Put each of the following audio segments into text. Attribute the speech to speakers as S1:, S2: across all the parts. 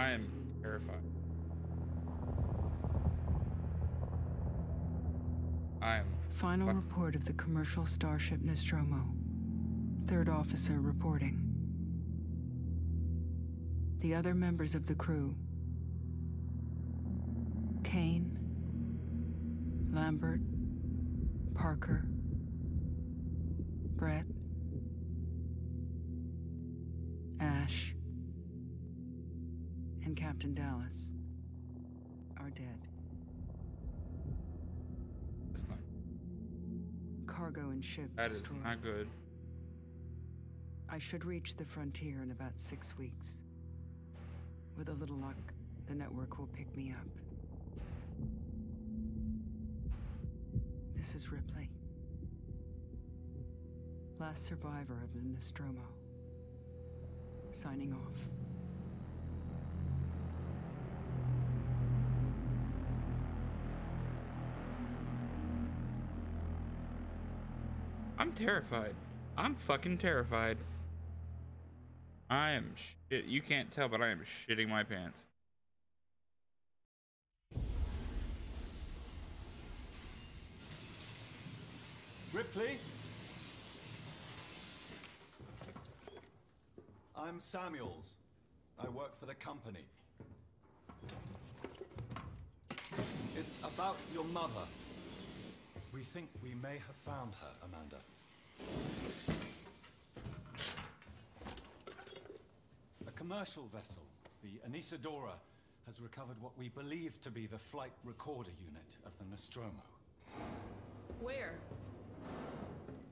S1: I am terrified. I am.
S2: Final report of the commercial starship Nostromo. Third officer reporting. The other members of the crew Kane, Lambert, Parker, Captain Dallas are dead.
S1: That's not,
S2: Cargo and ship
S1: that is
S2: destroyed.
S1: not good.
S2: I should reach the frontier in about six weeks. With a little luck, the network will pick me up. This is Ripley. Last survivor of the Nostromo. Signing off.
S1: I'm terrified. I'm fucking terrified. I am shit. You can't tell, but I am shitting my pants.
S3: Ripley? I'm Samuels. I work for the company. It's about your mother. We think we may have found her, Amanda. A commercial vessel, the Anesidora, has recovered what we believe to be the flight recorder unit of the Nostromo.
S4: Where?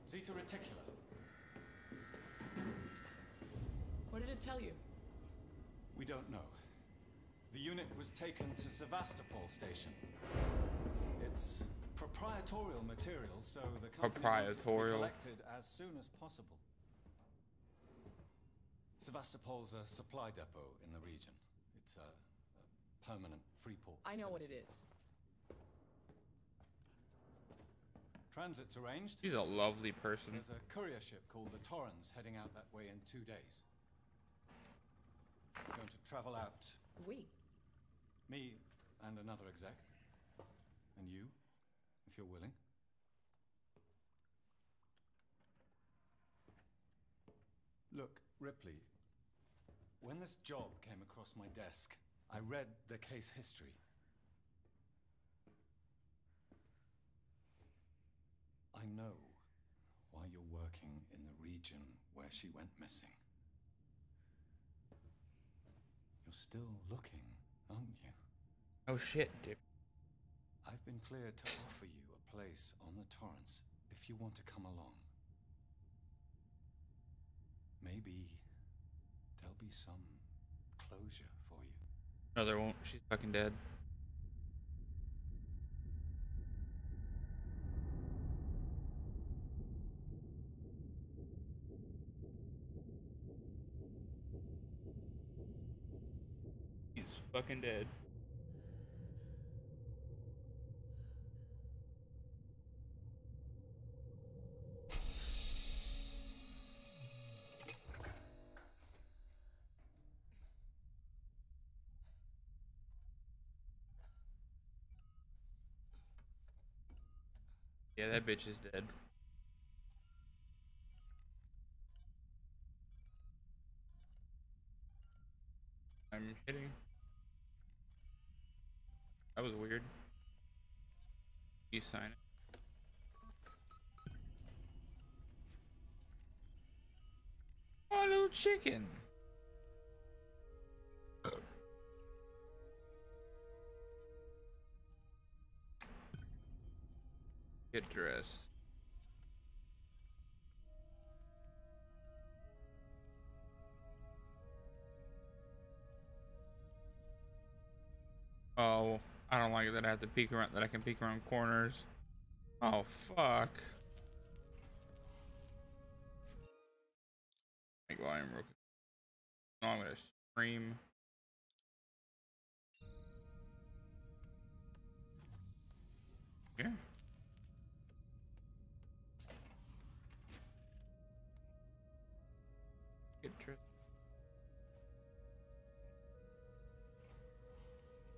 S3: Zeta Reticuli.
S4: What did it tell you?
S3: We don't know. The unit was taken to Sevastopol station. It's proprietorial material, so the company wants it be
S1: Proprietorial.
S3: collected as soon as possible. Sevastopol's a supply depot in the region. It's a, a permanent free port.
S4: I know what it is.
S3: Transit's arranged.
S1: He's a lovely person.
S3: There's a courier ship called the Torrens heading out that way in two days. Going to travel out
S4: We.
S3: Me and another exec. And you, if you're willing. Look, Ripley, when this job came across my desk, I read the case history. I know why you're working in the region where she went missing. You're still looking, aren't you?
S1: Oh shit, dick.
S3: I've been cleared to offer you a place on the Torrens if you want to come along. Maybe there'll be some closure for you.
S1: No, there won't. She's fucking dead. He's fucking dead. Yeah, that bitch is dead. I'm hitting. That was weird. You sign it. Little chicken. Get dressed. Oh, I don't like it that I have to peek around that I can peek around corners. Oh fuck. Make volume real quick. No, I'm gonna scream. Here.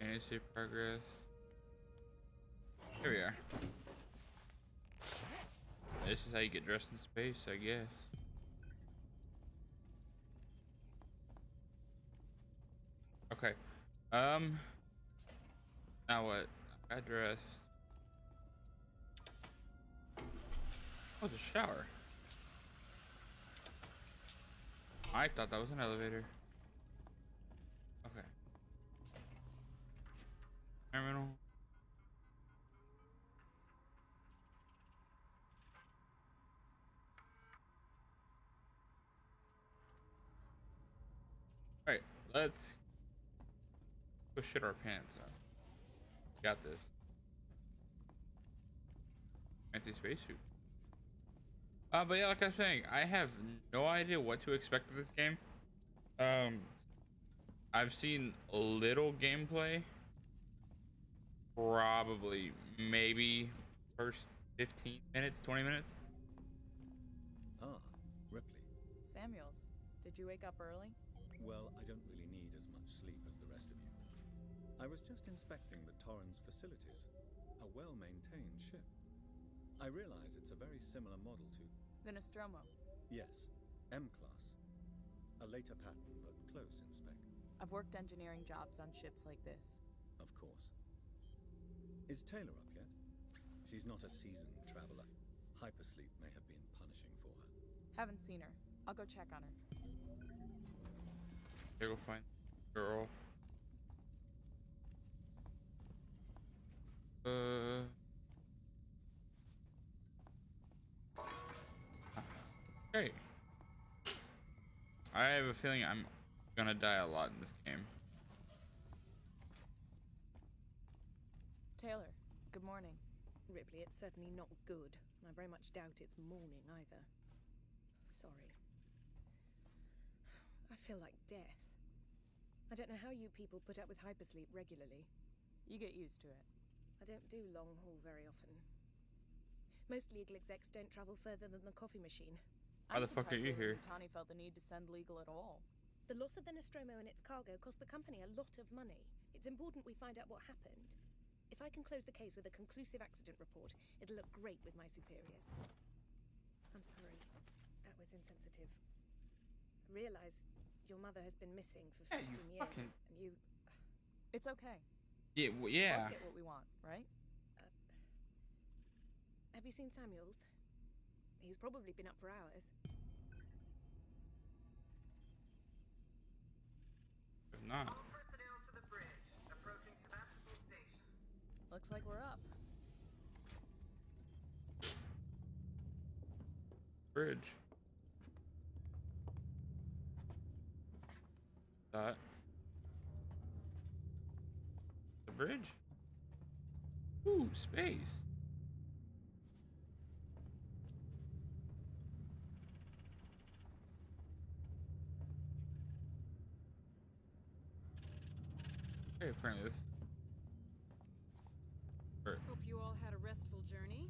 S1: Ministry progress. Here we are. This is how you get dressed in space, I guess. Okay. Um. Now what? I dressed. Oh, a shower. I thought that was an elevator. Terminal. Alright, let's go shit our pants up. Got this. Fancy spacesuit. Uh, but yeah, like I was saying, I have no idea what to expect of this game. Um, I've seen a little gameplay. Probably, maybe first 15 minutes, 20 minutes.
S3: Ah, Ripley.
S5: Samuels, did you wake up early?
S3: Well, I don't really need as much sleep as the rest of you. I was just inspecting the Torrens facilities. A well-maintained ship. I realize it's a very similar model to...
S5: The Nostromo.
S3: Yes, M-Class. A later pattern, but close in spec.
S5: I've worked engineering jobs on ships like this.
S3: Of course. Is Taylor up yet? She's not a seasoned traveler. Hypersleep may have been punishing for her.
S5: Haven't seen her. I'll go check on her.
S1: There go find girl. Uh. Okay. I have a feeling I'm gonna die a lot in this game.
S5: Taylor, good morning.
S6: Ripley, it's certainly not good. and I very much doubt it's morning either. Sorry. I feel like death. I don't know how you people put up with hypersleep regularly.
S5: You get used to it.
S6: I don't do long haul very often. Most legal execs don't travel further than the coffee machine.
S1: Why
S5: I'm
S1: the fuck are you
S5: Lily
S1: here?
S5: Yutani felt the need to send legal at all.
S6: The loss of the Nostromo and its cargo cost the company a lot of money. It's important we find out what happened. If I can close the case with a conclusive accident report, it'll look great with my superiors. I'm sorry. That was insensitive. I realize your mother has been missing for
S1: Yeah,
S6: 15
S1: you
S6: years,
S1: fucking-
S6: and you.
S5: It's okay.
S1: Yeah, well,
S5: Both
S1: yeah.
S5: get what we want, right?
S6: Uh, have you seen Samuels? He's probably been up for hours.
S1: If not,
S7: All personnel to the bridge. Approaching Sevastopol Station.
S5: Looks like we're up.
S1: bridge. That. The bridge. Ooh, space. Okay, apparently this. Or-
S8: Hope you all had a restful journey.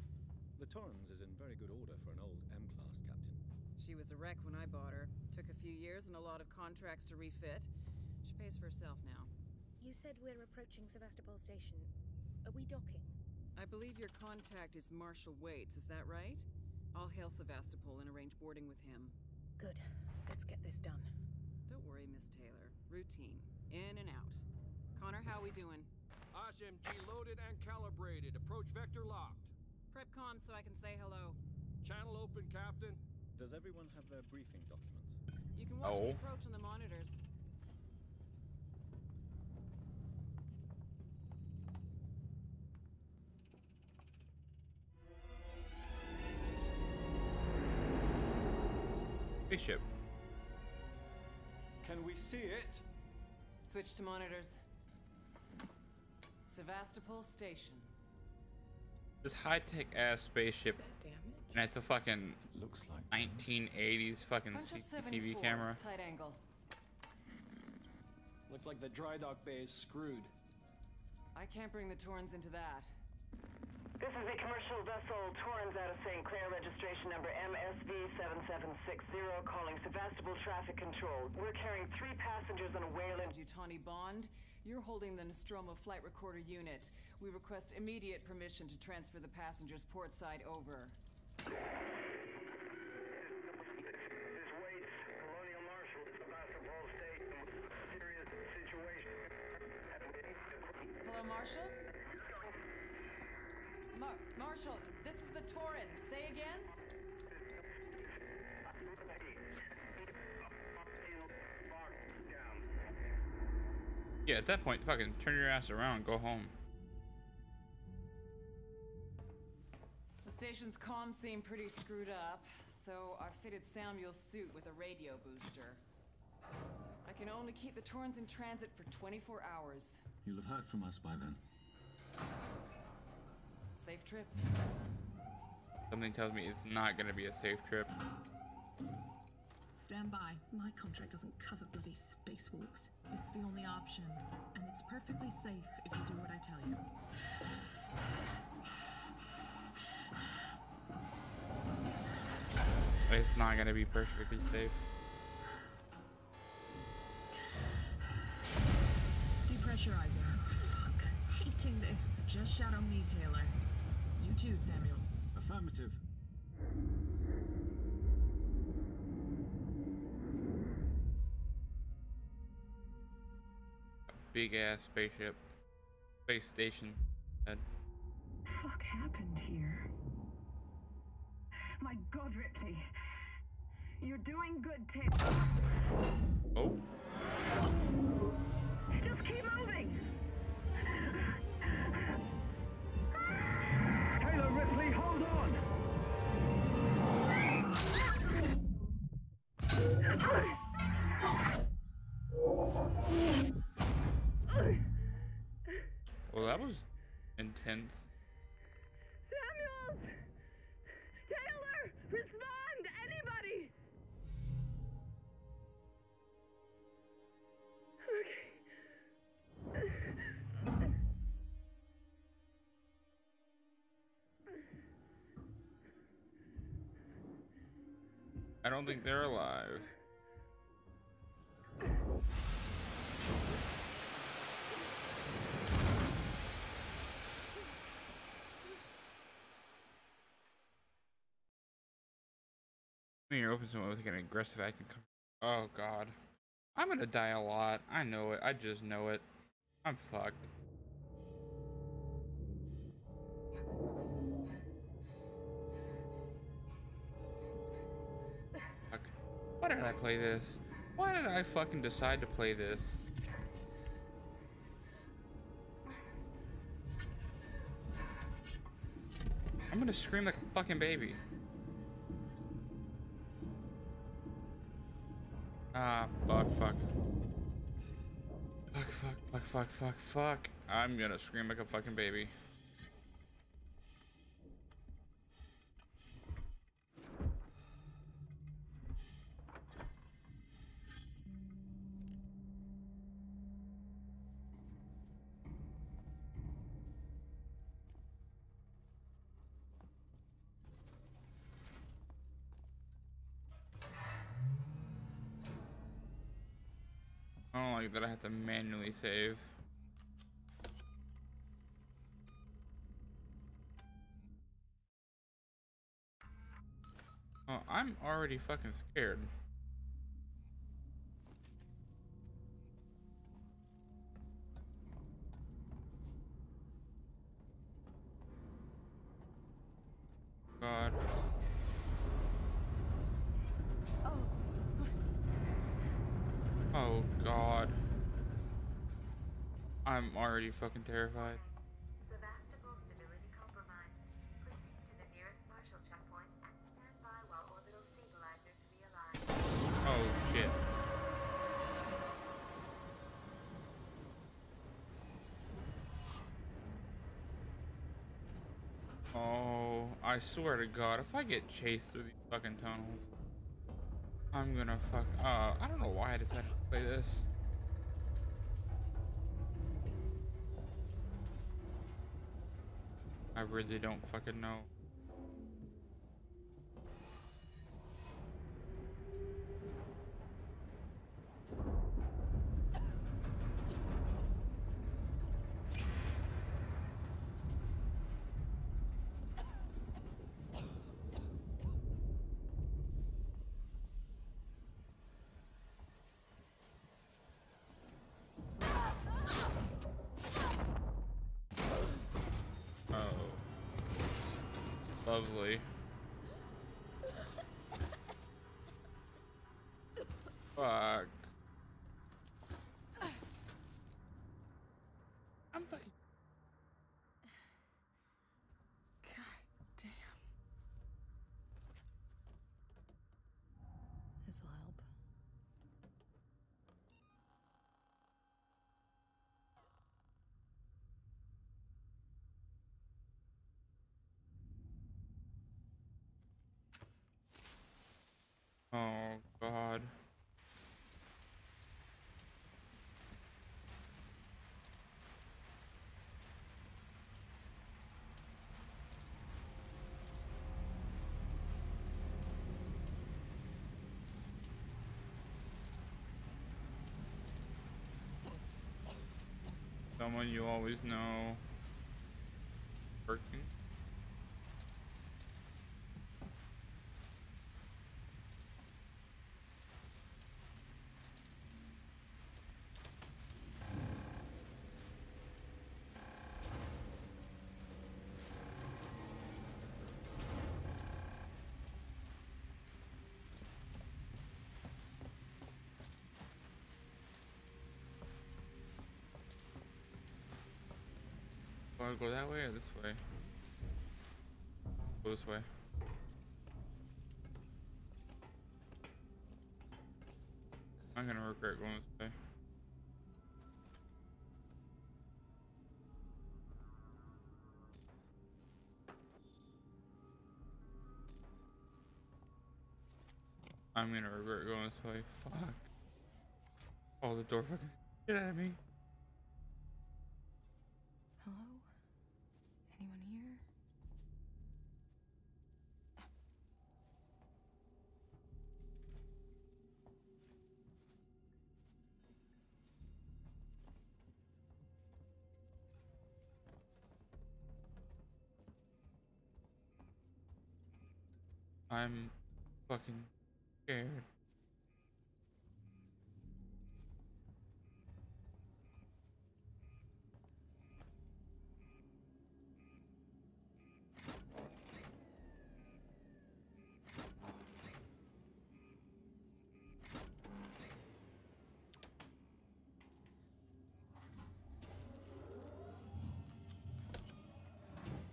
S3: The Torrens is in very good order for an old M-Class captain.
S8: She was a wreck when I bought her. Took a few years and a lot of contracts to refit. She pays for herself now.
S6: You said we're approaching Sevastopol Station. Are we docking?
S8: I believe your contact is Marshal Waits, is that right? I'll hail Sevastopol and arrange boarding with him.
S6: Good. Let's get this done.
S8: Don't worry, Miss Taylor. Routine. In and out. Connor, how are we doing?
S9: SMG loaded and calibrated. Approach vector locked.
S8: Prep comm so I can say hello.
S9: Channel open, Captain.
S3: Does everyone have their briefing documents?
S8: You can watch
S1: Oh.
S8: the approach on the monitors.
S1: Bishop.
S3: Can we see it?
S8: Switch to monitors. Sevastopol Station.
S1: This high tech ass spaceship,
S6: Is that damage?
S1: and it's a fucking
S3: Looks like
S1: 1980s fucking
S8: Punch
S1: CCTV camera.
S8: Tight angle.
S10: Looks like the dry dock bay is screwed.
S8: I can't bring the Torrens into that.
S7: This is the commercial vessel Torrens out of St. Clair, registration number MSV7760, calling Sevastopol Traffic Control. We're carrying three passengers on a Weyland.
S8: Yutani Bond, You're holding the Nostromo flight recorder unit. We request immediate permission to transfer the passengers port side over. Hello, Marshall? Mar Marshall, this is the Torrens. Say again?
S1: Yeah, at that point, fucking turn your ass around and go home.
S8: The station's comms seem pretty screwed up, so I fitted Samuel's suit with a radio booster. I can only keep the Torrens in transit for 24 hours.
S3: You'll have heard from us by then.
S8: Safe trip.
S1: Something tells me it's not gonna be a safe trip.
S11: Stand by. My contract doesn't cover bloody spacewalks. It's the only option, and it's perfectly safe if you do what I tell you.
S1: It's not gonna be perfectly safe.
S11: Depressurizing. Fuck. Hating this. Just shadow me, Taylor. You too, Samuels.
S3: Affirmative.
S1: Big ass spaceship. Space station. And
S7: fuck happened here? My god, Ripley. You're doing good, Taylor.
S1: Oh.
S7: Just keep moving.
S1: Intense.
S7: Samuels! Taylor! Respond! Anybody! Okay.
S1: I don't think they're alive. Mean, you're open someone with like an aggressive acting. Oh god, I'm gonna die a lot. I know it. I just know it. I'm fucked. Fuck. Why did I play this? Why did I fucking decide to play this? I'm gonna scream like a fucking baby. Ah, fuck, fuck. Fuck, fuck, fuck, fuck, fuck, fuck. I'm gonna scream like a fucking baby. Save. Oh, I'm already fucking scared.
S12: While orbital stabilizers realign.
S1: Oh shit. Oh, I swear to God, if I get chased through these fucking tunnels, I'm gonna fuck. Uh, I don't know why I decided to play this. I really don't fucking know. Lovely. Fuck. I'm fucking.
S5: God damn. This'll help.
S1: Oh God. Someone you always know. Working. Want to go that way or this way? Go this way. I'm gonna regret going this way. I'm gonna regret going this way. Fuck. Oh, the door fucking. Get out of me. I'm fucking scared.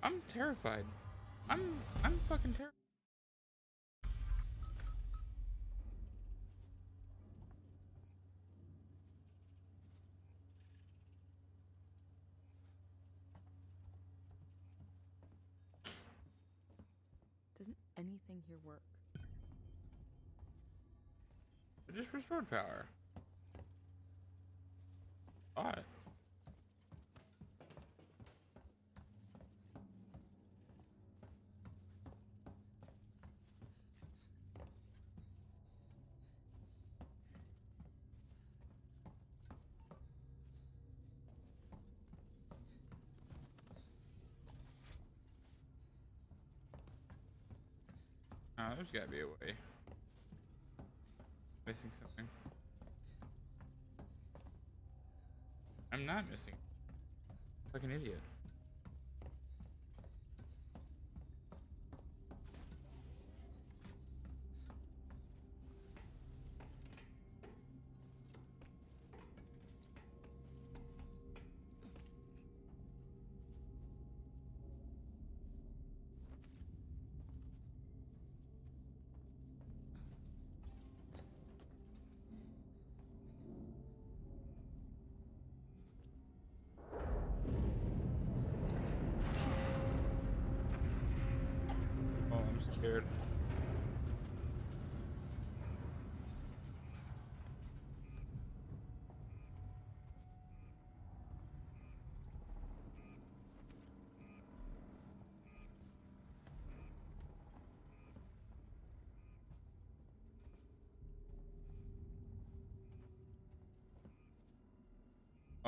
S1: I'm terrified. I'm I'm fucking terrified.
S5: Doesn't anything here work?
S1: It power. Odd. Oh, there's gotta be a way. Missing something. I'm not missing. Like an idiot.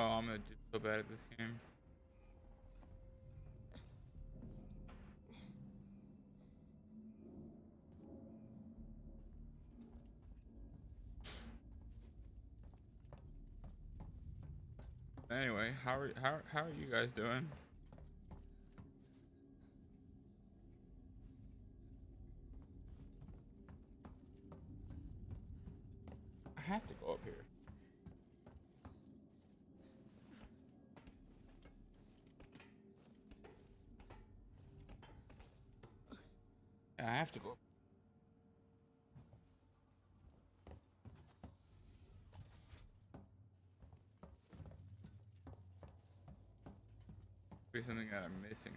S1: Oh, I'm gonna do so bad at this game. Anyway, how are how how are you guys doing? I have to go have to go. Be something that I'm missing.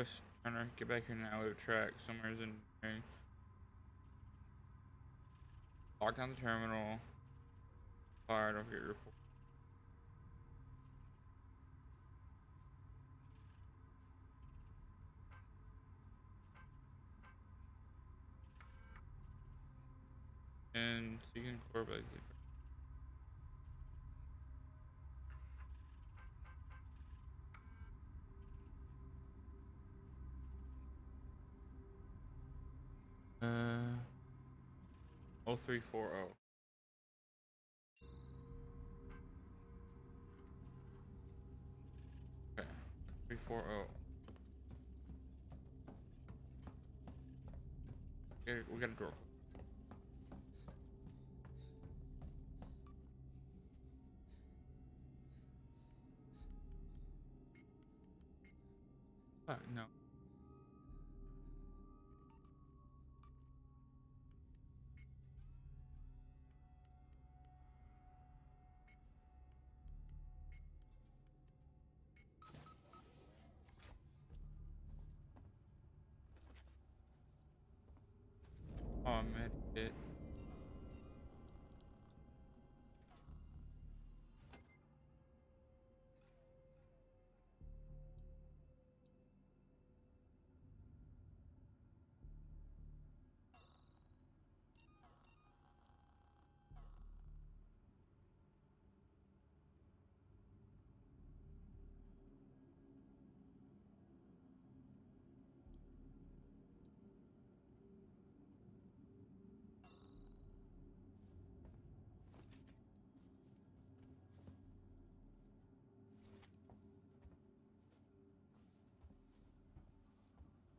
S1: Harris trying to get back here now. We have track somewhere's in. okay. Lock down the terminal. Fire, don't forget report. And so you can 0340three four oh. oh. We got a door. Fuck no.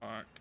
S1: Fuck.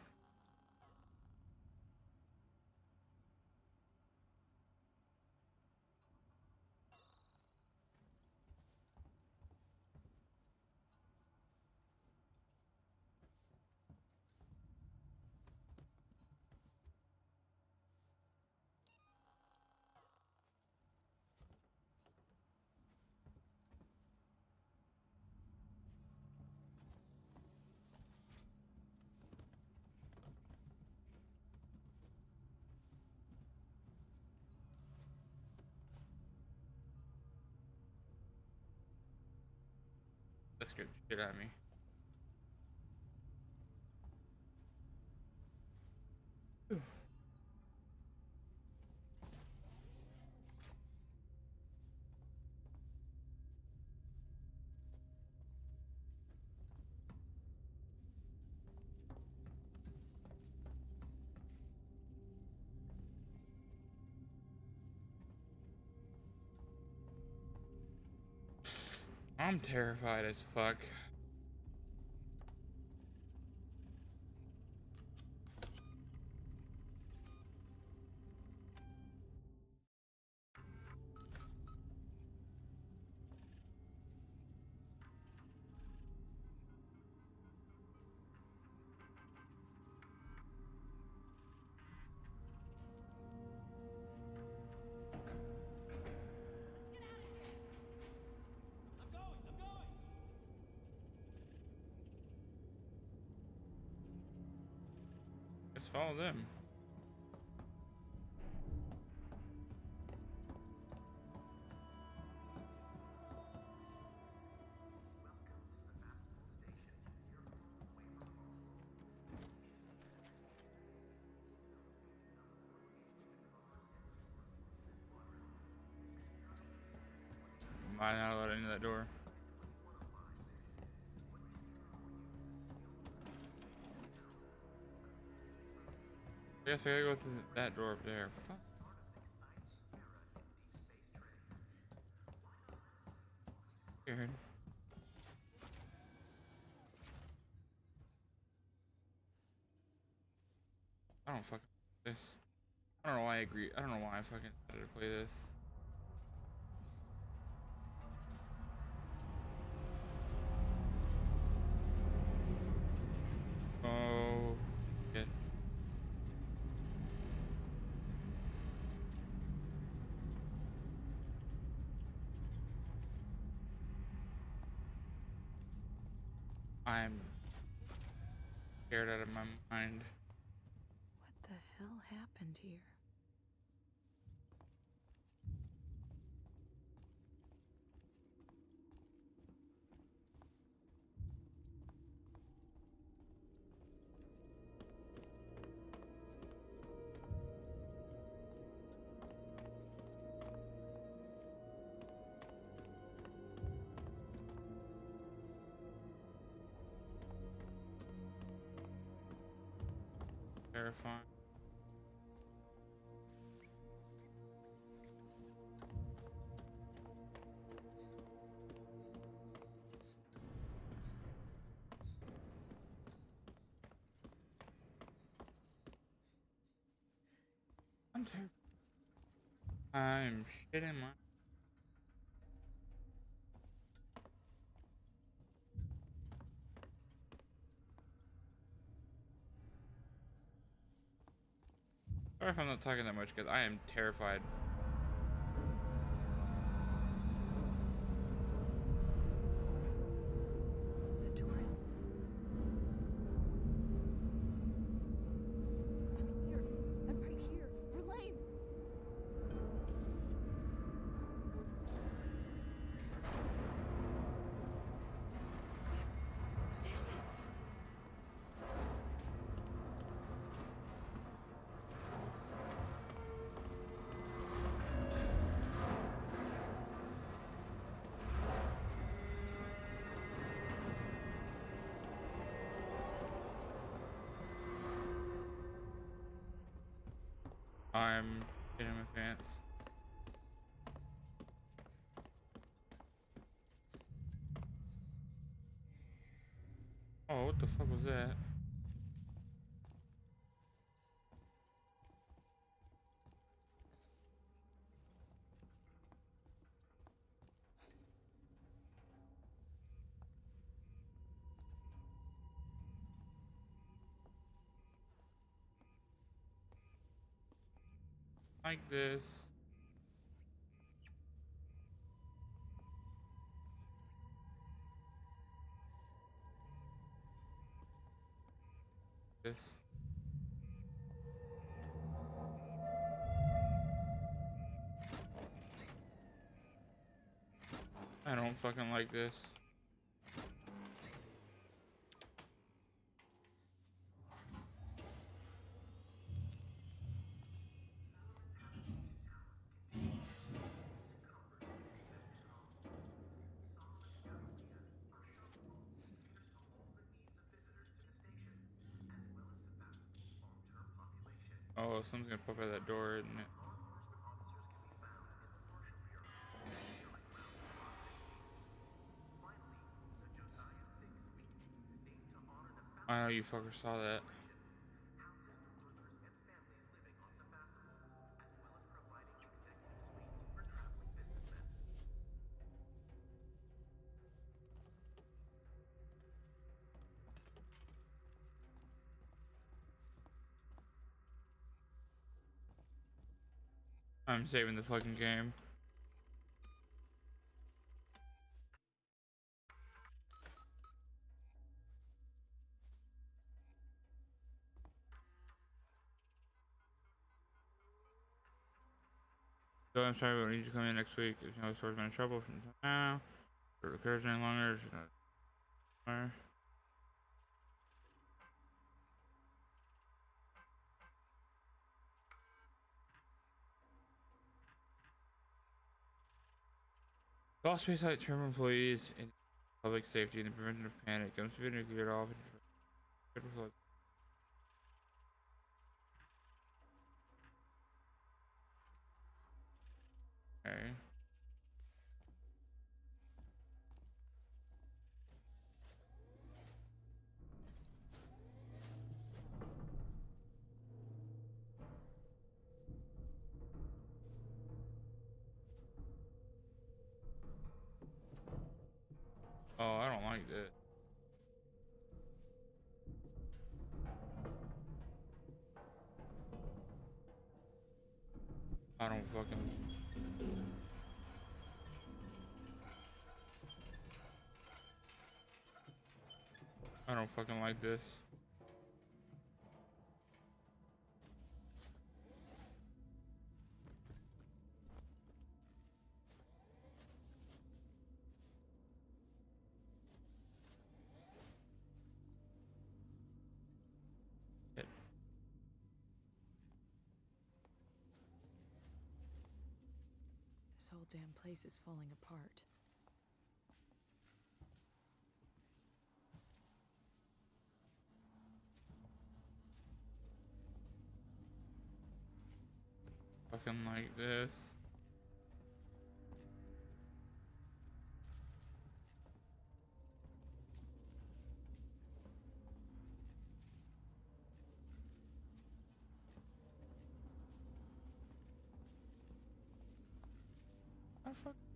S1: The shit out of me. I'm terrified as fuck. Follow them. Mm-hmm. Might not let into that door. Guess I gotta go through that door up there. Fuck. I don't fucking this. I don't know why I agree. I don't know why I fucking decided to play this. Terrifying. I'm terrified. I'm shitting my. If I'm not talking that much because I am terrified. That? Like this. This. I don't fucking like this. Something's gonna pop out that door, isn't it? I you fucker saw that. I'm saving the fucking game. So I'm sorry, but we need to come in next week. If you know the store's been in trouble from now, it recurs any longer, All Seegson employees in public safety and the prevention of panic. Guns have been cleared off. Okay. Fucking like this.
S5: This whole damn place is falling apart.
S1: Fucking like this. Fuck.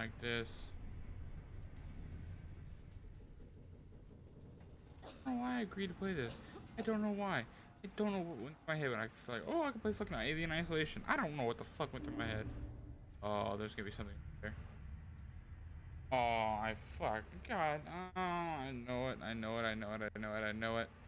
S1: Like this. I don't know why I agreed to play this. I don't know why. I don't know what went through my head when I feel like, oh, I can play fucking Alien Isolation. I don't know what the fuck went through my head. Oh, there's gonna be something there. Oh, I fuck. God. Oh, I know it. I know it. I know it. I know it. I know it. this.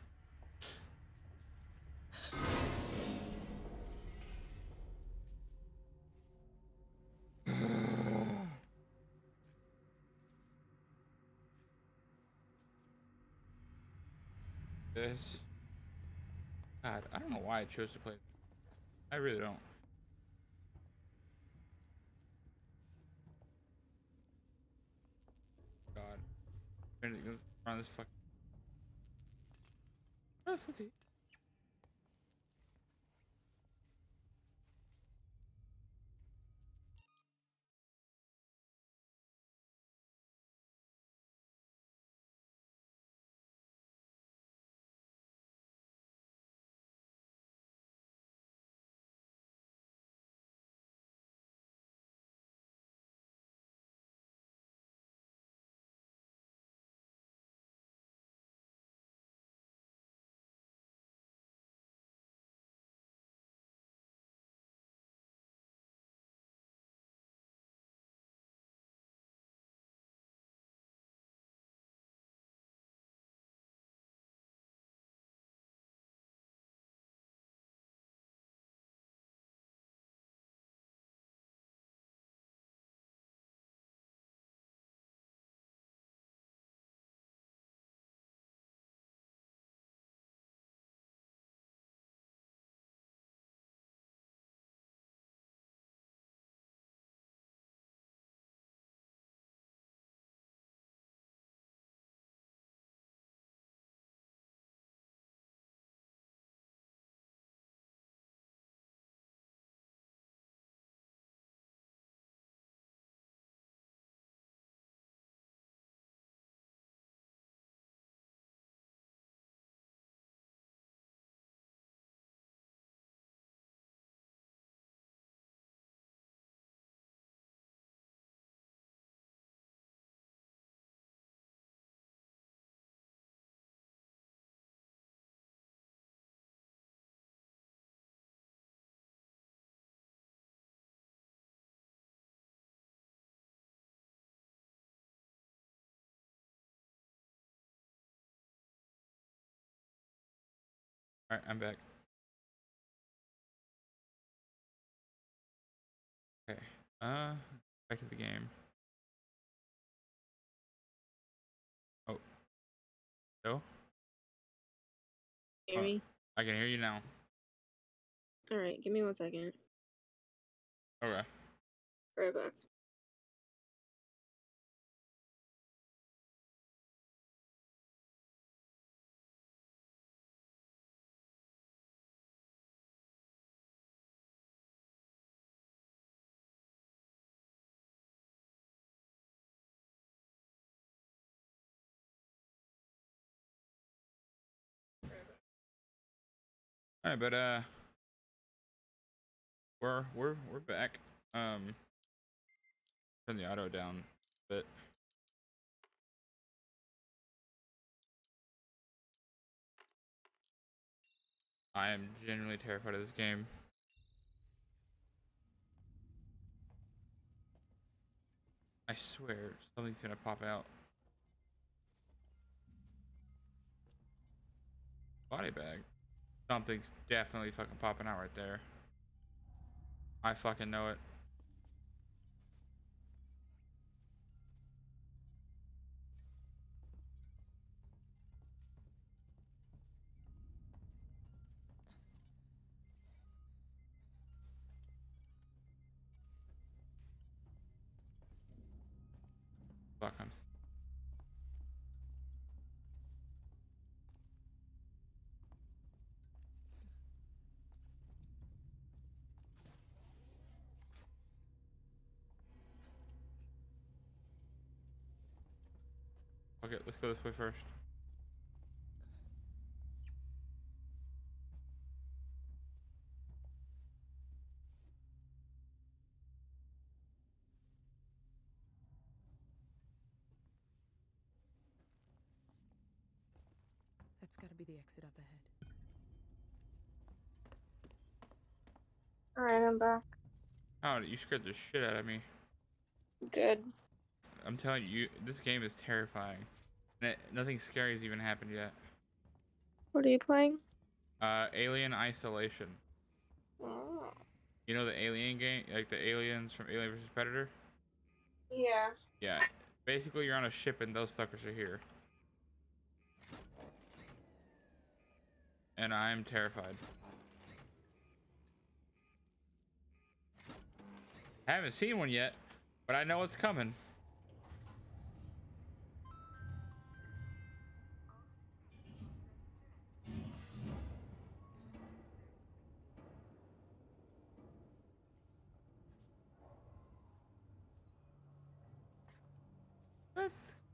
S1: I chose to play. I really don't. God. Around this fuck. Where Alright, I'm back. Okay. Uh, back to the game. Oh. So?
S13: Hear
S1: Oh,
S13: me?
S1: I can hear you now.
S13: Alright, give me one second.
S1: Okay.
S13: Right back.
S1: All right, but uh, we're we're we're back. Um, turn the auto down a bit. I am genuinely terrified of this game. I swear something's gonna pop out. Body bag. Something's definitely fucking popping out right there. I fucking know it. Fuck, I'm. S- Okay, let's go this way first.
S5: That's gotta be the exit up ahead.
S13: Alright, I'm back.
S1: Oh, you scared the shit out of me.
S13: Good.
S1: I'm telling you, this game is terrifying. Nothing scary has even happened yet.
S13: What are you playing?
S1: Uh, Alien Isolation.
S13: Oh.
S1: You know the Alien game, like the aliens from Alien vs Predator.
S13: Yeah.
S1: Yeah, basically you're on a ship and those fuckers are here. And I'm terrified. I haven't seen one yet, but I know it's coming.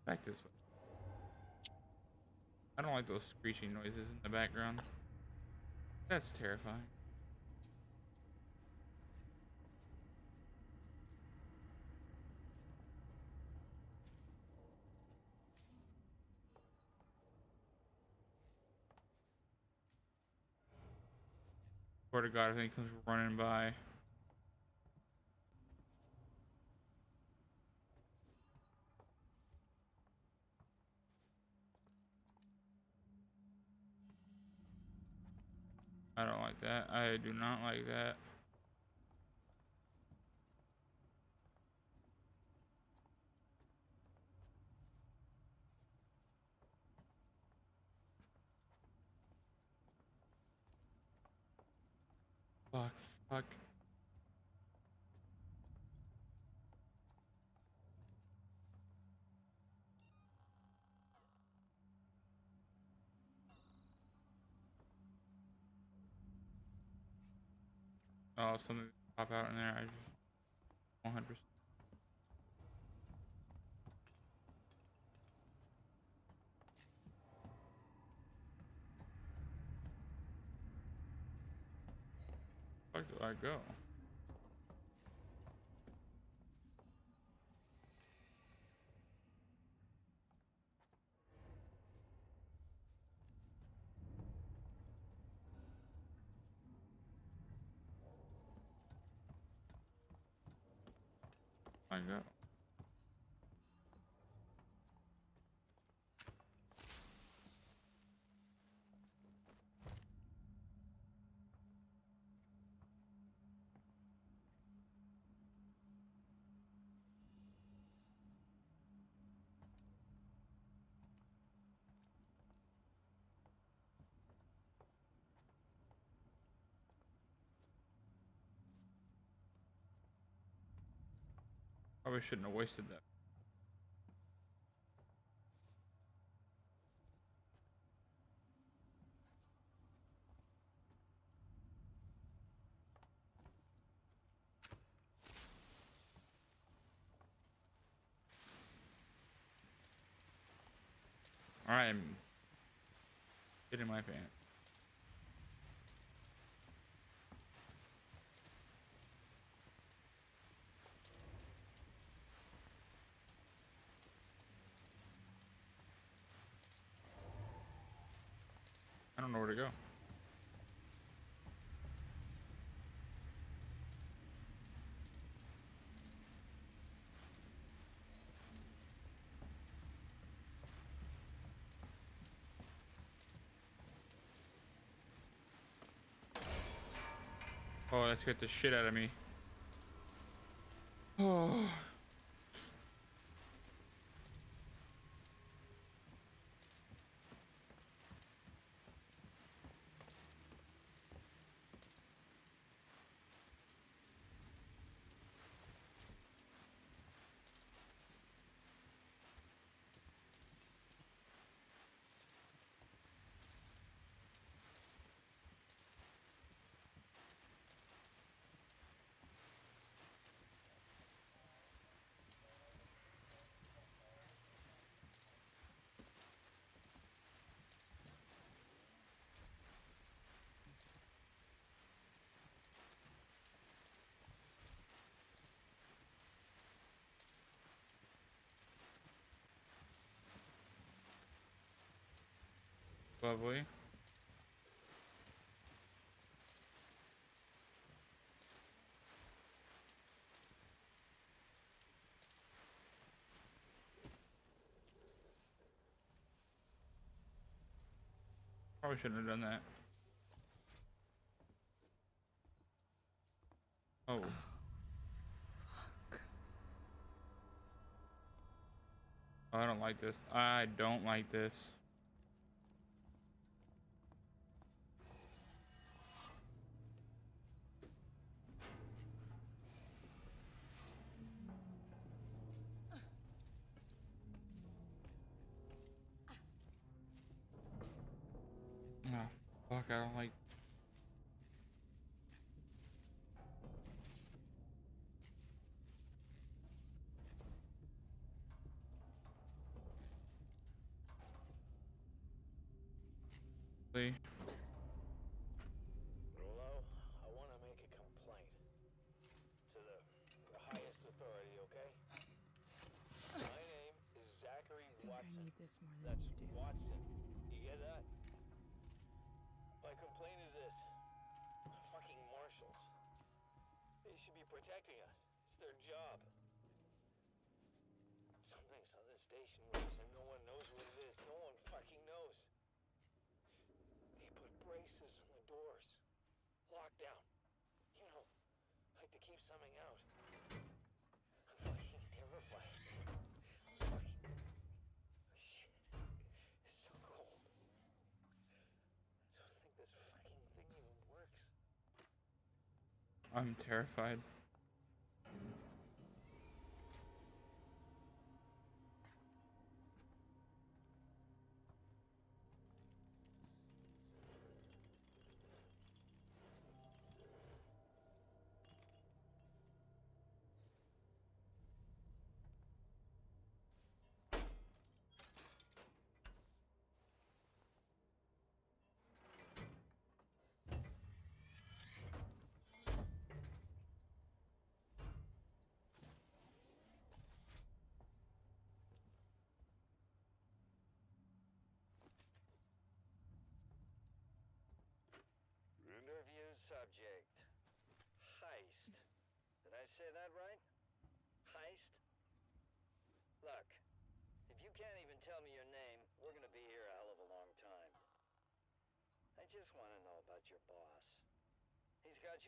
S1: Back this way. I don't like those screeching noises in the background. That's terrifying. Swear to God, if anything comes running by. I don't like that. I do not like that. Fuck, fuck. Oh, something pop out in there. I just 100. Fuck do I go? I go? Probably shouldn't have wasted that. I'm getting my pants. Don't know where to go. Oh, that scared the shit out of me. Oh. Lovely. Probably shouldn't have done that. Oh. I don't like this. I don't like this.
S5: This more than
S14: That's
S5: you do.
S14: Watson. You get that? My complaint is this. Fucking marshals. They should be protecting us. It's their job. Something's on this station works and no one knows what it is. No one fucking knows. They put braces on the doors. Lockdown. You know, like to keep something out. I'm fucking terrified. I'm fucking... Shit. It's so cold. I don't think this fucking thing even works.
S1: I'm terrified.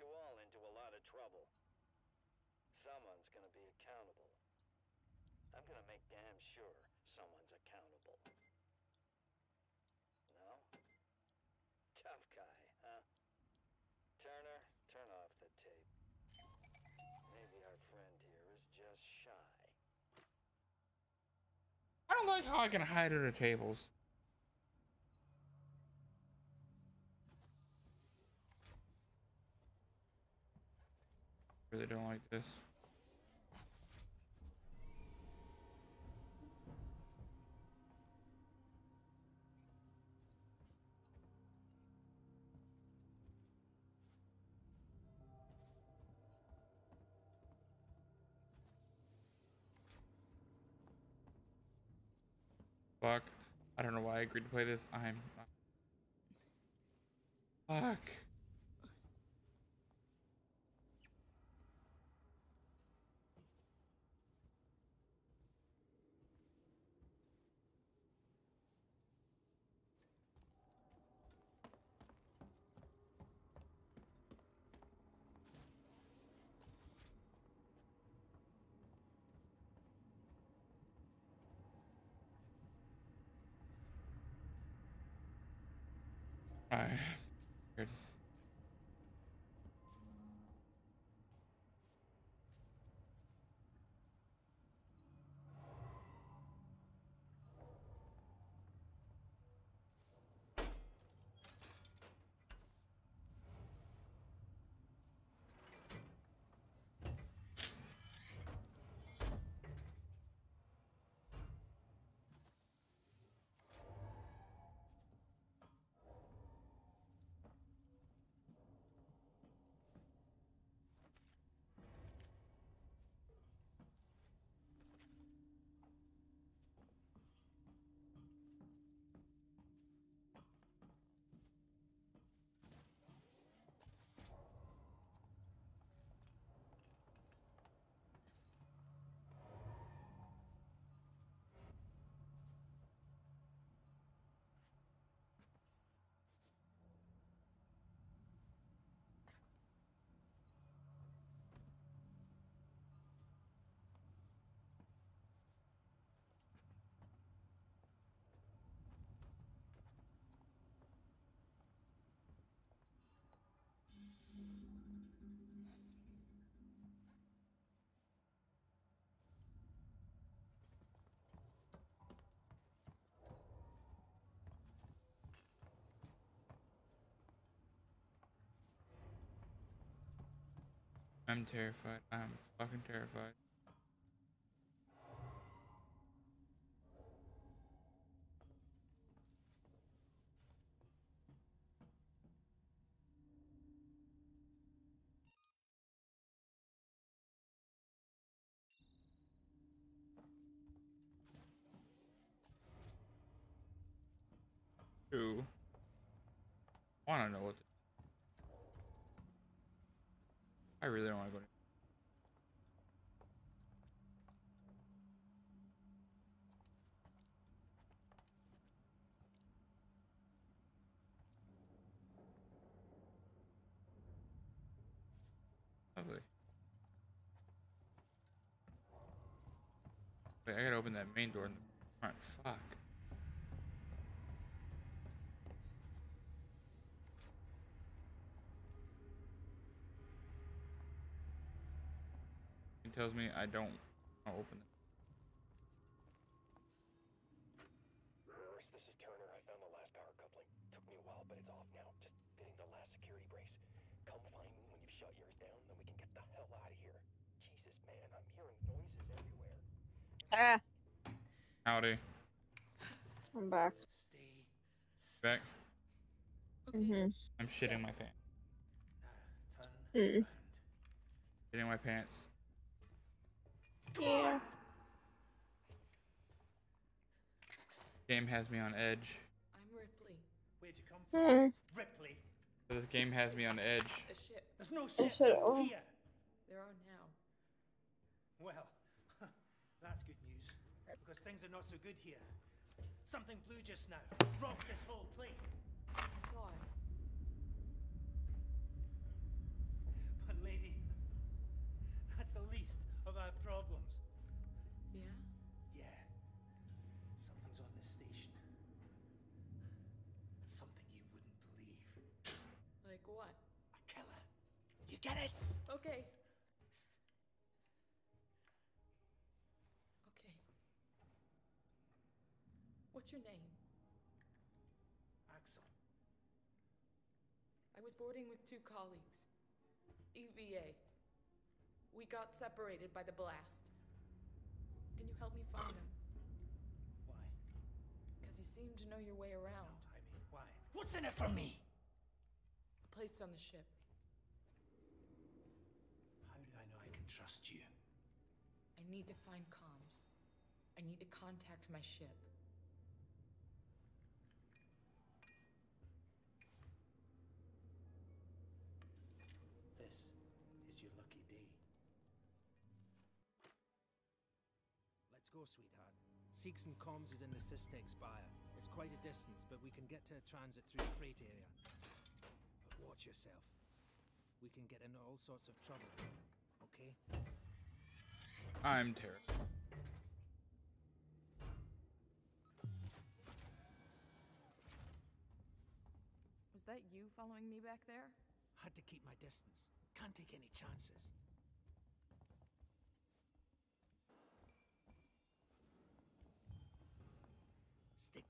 S14: you all into a lot of trouble. Someone's gonna be accountable. I'm gonna make damn sure someone's accountable. No? Tough guy, huh? Turner, turn off the tape. Maybe our friend here is just shy.
S1: I don't like how I can hide under tables. Really don't like this. Fuck. I don't know why I agreed to play this. I'm. Uh, fuck. I'm terrified. I'm fucking terrified. Two. I want to know what. I really don't want to go. Lovely. Wait, I gotta open that main door in the front. Fuck. It tells me I don't I'll open it.
S15: Morris, this is Turner. I found the last power coupling. Took me a while, but it's off now. Just fitting the last security brace. Come find me when you've shut yours down, then we can get the hell out of here. Jesus, man, I'm hearing noises everywhere.
S13: Ah,
S1: Howdy.
S13: I'm back.
S1: Back.
S13: Mm-hmm.
S1: I'm shitting my pants.
S13: Mm.
S1: Shitting my pants.
S13: Yeah.
S1: Game has me on edge.
S4: I'm Ripley.
S16: Where'd you come
S13: Hmm.
S16: Ripley.
S1: This game has me on edge.
S4: A ship.
S16: There's no
S13: I
S16: ships
S13: said, oh.
S4: There are now.
S16: Well, that's good news. Because things are not so good here. Something blew just now. Rocked this whole place.
S4: I saw it.
S16: But lady, that's the least of our problems.
S4: What's your name?
S17: Axel.
S4: I was boarding with two colleagues. EVA. We got separated by the blast. Can you help me find them?
S17: Why?
S4: Because you seem to know your way around.
S17: No, I mean, why? What's in it for me?
S4: A place on the ship.
S17: How do I know I can trust you?
S4: I need to find comms. I need to contact my ship.
S17: This is your lucky day.
S16: Let's go, sweetheart. Seegson comms is in the SysTech Spire. It's quite a distance, but we can get to a transit through the freight area. But watch yourself. We can get into all sorts of trouble okay?
S1: I'm terrified.
S8: Was that you following me back there?
S16: Had to keep my distance. Can't take any chances. Stick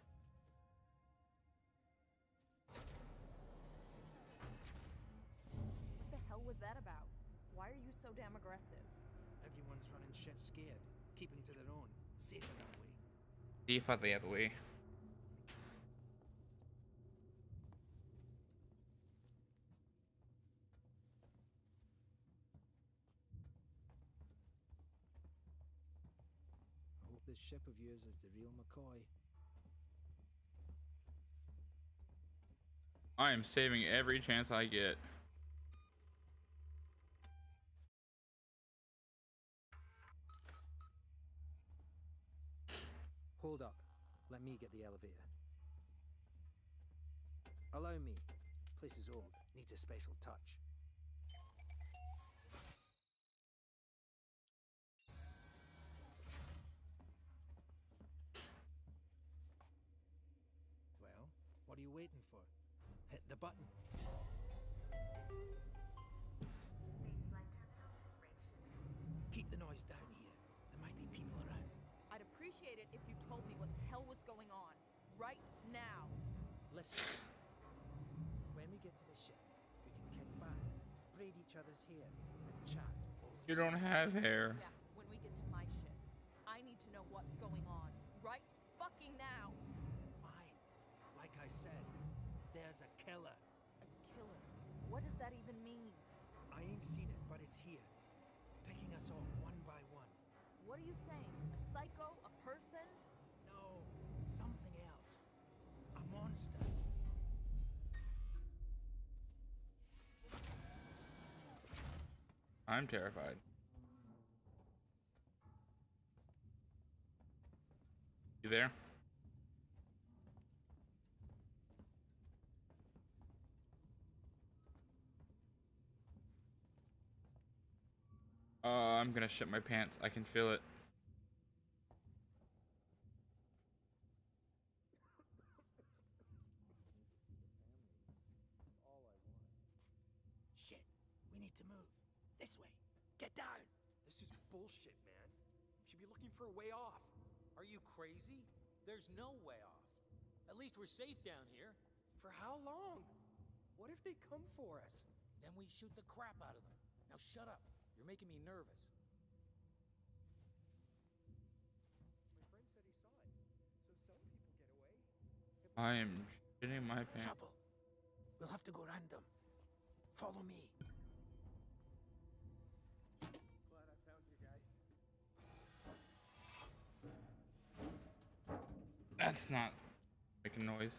S8: Hell was that about? Why are you so damn aggressive?
S16: Everyone's running shit scared, keeping to their own. Safer that way.
S1: Safer that way.
S16: I hope this ship of yours is the real McCoy.
S1: I am saving every chance I get.
S16: Hold up. Let me get the elevator. Allow me. Place is old. Needs a special touch. Well, what are you waiting for? Hit the button.
S8: Appreciate it if you told me what the hell was going on. Right now.
S16: Listen. When we get to the ship, we can kick back, braid each other's hair, and chat.
S1: You don't have hair.
S8: Yeah, when we get to my ship. I need to know what's going on. Right fucking now.
S16: Fine. Like I said, there's a killer.
S8: A killer? What does that even mean?
S16: I ain't seen it, but it's here. Picking us off one by one.
S8: What are you saying? A psycho? A person?
S16: No, something else. A monster.
S1: I'm terrified. You there? Uh, I'm gonna shit my pants. I can feel it.
S16: Shit. We need to move. This way. Get down.
S9: This is bullshit, man. You should be looking for a way off.
S18: Are you crazy? There's no way off. At least we're safe down here.
S9: For how long? What if they come for us?
S18: Then we shoot the crap out of them. Now shut up. You're making me nervous.
S9: My friend said he saw it. So some people get away.
S1: I am shitting my pants.
S16: Trouble. We'll have to go random. Follow me.
S1: That's not making noise.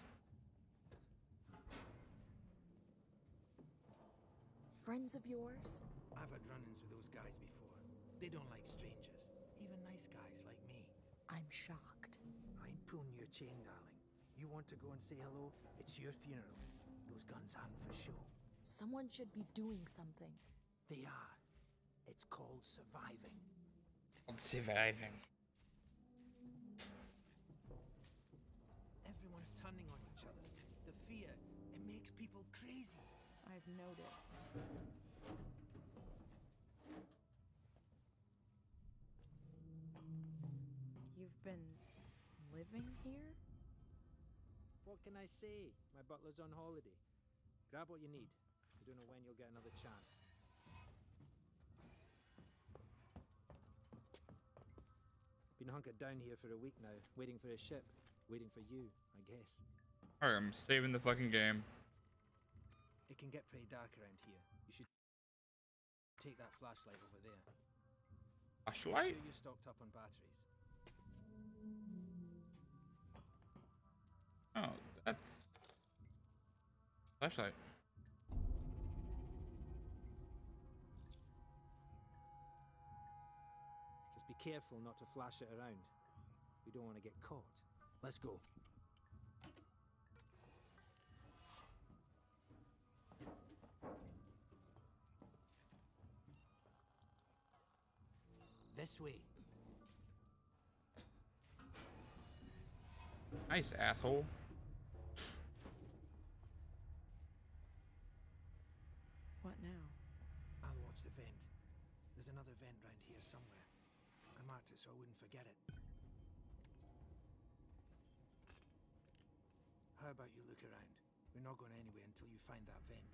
S5: Friends of yours?
S16: I've had run-ins with those guys before. They don't like strangers. Even nice guys like me.
S5: I'm shocked.
S16: I ain't pulling your chain, darling. You want to go and say hello? It's your funeral. Those guns aren't for show.
S5: Someone should be doing something.
S16: They are. It's called surviving.
S1: I'm surviving.
S16: Crazy.
S5: I've noticed. You've been living here?
S16: What can I say? My butler's on holiday. Grab what you need. You don't know when you'll get another chance. Been hunkered down here for a week now, waiting for a ship. Waiting for you, I guess.
S1: Alright, I'm saving the fucking game.
S16: It can get pretty dark around here. You should take that flashlight over there.
S1: Flashlight?
S16: Sure you're stocked up on batteries.
S1: Oh, that's flashlight.
S16: Just be careful not to flash it around. We don't want to get caught. Let's go. This way.
S1: Nice asshole.
S5: What now?
S16: I'll watch the vent. There's another vent round here somewhere. I marked it so I wouldn't forget it. How about you look around? We're not going anywhere until you find that vent.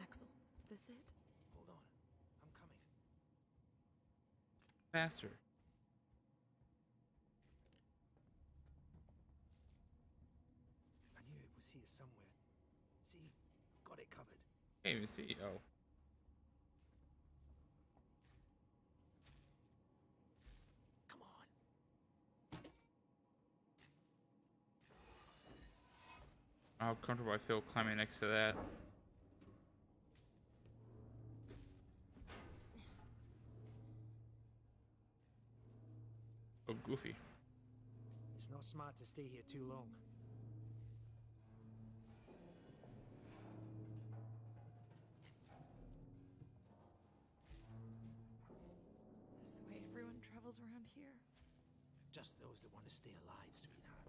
S5: Axel, is this it?
S16: Hold on. I'm coming.
S1: Faster.
S16: I knew it was here somewhere. See? Got it covered.
S1: Can't even see. Oh.
S16: Come on.
S1: How comfortable I feel climbing next to that. Goofy.
S16: It's not smart to stay here too long.
S5: That's the way everyone travels around here?
S16: Just those that want to stay alive, sweetheart.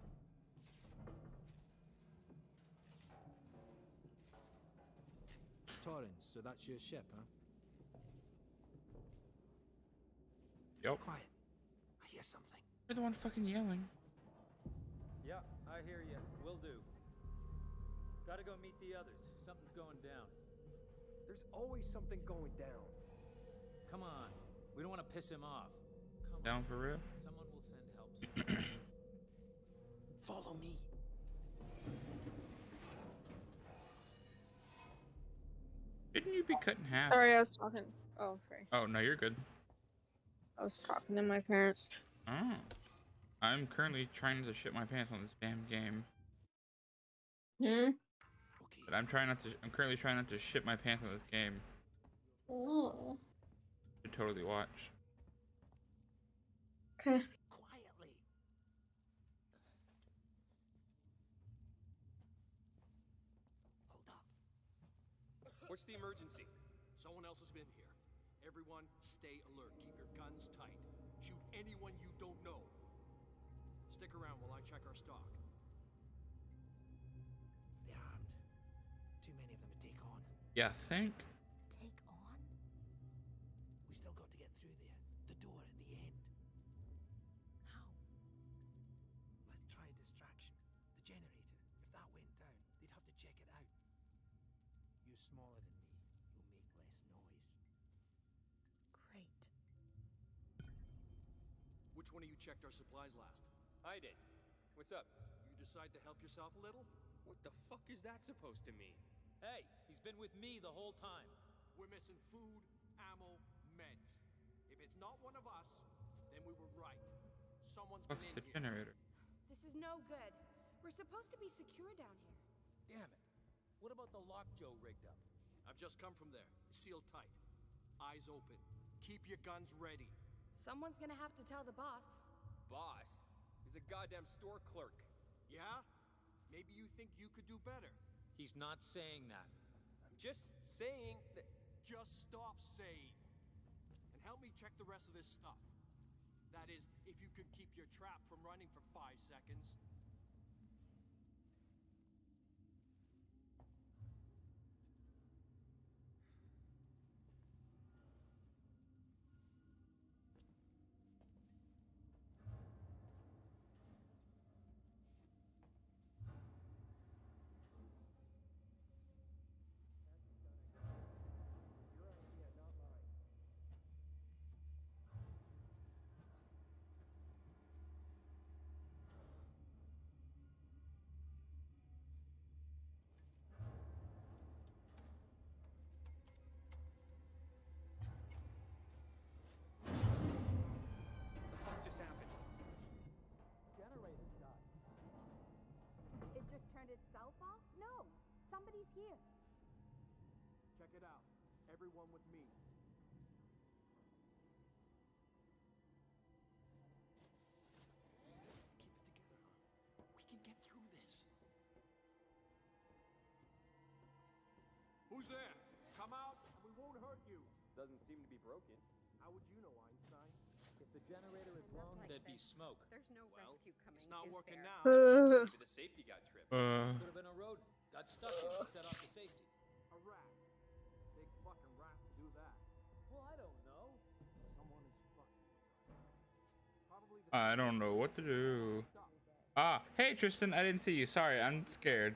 S16: Torrens, so that's your ship, huh?
S1: Yep.
S16: Quiet. I hear something.
S1: You're the one fucking yelling.
S9: Yeah, I hear you. Will do. Gotta go meet the others. Something's going down.
S10: There's always something going down.
S19: Come on. We don't want to piss him off. Come
S1: Down
S19: on.
S1: for real?
S19: Someone will send help.
S16: Follow me.
S1: Didn't you be cut in half?
S13: Sorry, I was talking. Oh, sorry.
S1: Oh, no, you're good.
S13: I was talking to my parents.
S1: Oh. I'm currently trying to shit my pants on this damn game.
S13: Hmm?
S1: But I'm trying not to. I'm currently trying not to shit my pants on this game.
S13: Oh.
S1: To totally watch.
S13: Okay.
S16: Quietly. Hold up.
S18: What's the emergency? Someone else has been here. Everyone, stay alert. Keep your guns tight. Shoot anyone you don't know. Stick around while I check our stock.
S16: They're armed. Too many of them to take on.
S1: Yeah, think.
S5: Take on?
S16: We still got to get through there. The door at the end.
S5: How?
S16: Let's try a distraction. The generator. If that went down, they'd have to check it out. You're smaller than me. You'll make less noise.
S5: Great.
S18: Which one of you checked our supplies last?
S20: I did. What's up?
S18: You decide to help yourself a little?
S20: What the fuck is that supposed to mean?
S19: Hey, he's been with me the whole time.
S18: We're missing food, ammo, meds. If it's not one of us, then we were right. Someone's
S1: Fuck's
S18: been
S1: the
S18: in here.
S1: generator?
S4: This is no good.
S21: We're supposed to be secure down here.
S19: Damn it. What about the lock Joe rigged up?
S18: I've just come from there. Sealed tight. Eyes open. Keep your guns ready.
S21: Someone's gonna have to tell the boss.
S20: Boss? He's a goddamn store clerk.
S18: Yeah? Maybe you think you could do better.
S19: He's not saying that.
S20: I'm just saying that.
S18: Just stop saying. And help me check the rest of this stuff. That is, if you can keep your trap from running for five seconds.
S21: Here.
S10: Check it out. Everyone with me. Keep it together.
S18: We can get through this. Who's there? Come out.
S10: We won't hurt you.
S20: Doesn't seem to be broken.
S10: How would you know, Einstein?
S9: If the generator is blown,
S19: There'd be smoke.
S21: There's no
S18: Well,
S21: rescue coming.
S18: It's not
S21: is
S18: working
S21: there?
S18: now.
S20: Maybe the safety got tripped.
S1: Uh,
S19: Could have been a rodent. Got stuck in and set off the safety.
S10: A rat. Big fucking rat to do that.
S9: Well, I don't know.
S10: Someone is fucking. Probably
S1: I don't know what to do. Ah, hey Tristan, I didn't see you. Sorry, I'm scared.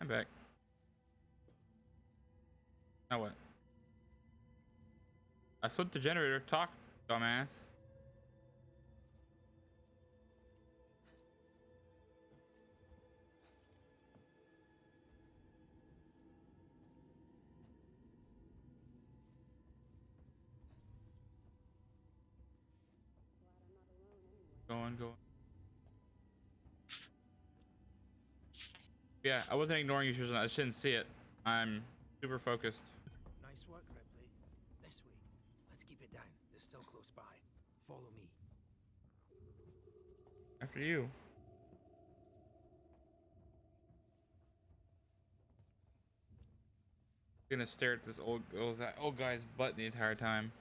S1: I'm back. Now what? I flipped the generator. Talk, dumbass. Going, going. Yeah, I wasn't ignoring you, Tristan. I didn't see it. I'm super focused.
S16: Nice work, Ripley. This way. Let's keep it down. They're still close by. Follow me.
S1: After you. Gonna stare at this old old old guy's butt the entire time.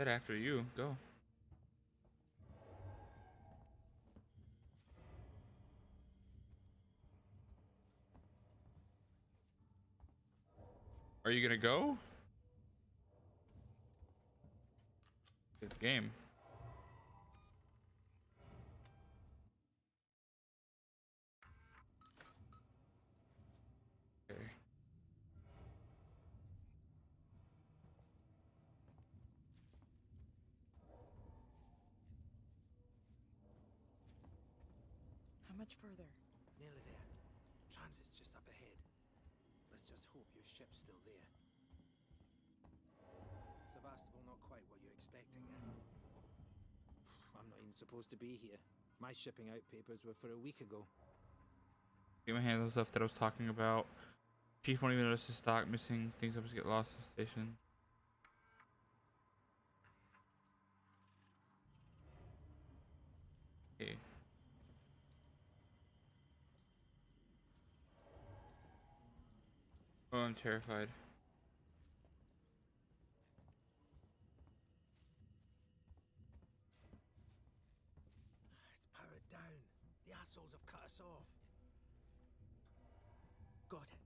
S1: Said after you, go. Are you gonna go? Good game.
S5: Much further?
S16: Nearly there. Transit's just up ahead. Let's just hope your ship's still there. Sevastopol not quite what you're expecting. Eh? I'm not even supposed to be here. My shipping out papers were for a week ago.
S1: Get my hands on stuff that I was talking about. Chief won't even notice the stock missing. Things up to get lost at the station. Okay. Oh, I'm terrified.
S16: It's powered down. The assholes have cut us off. Got it.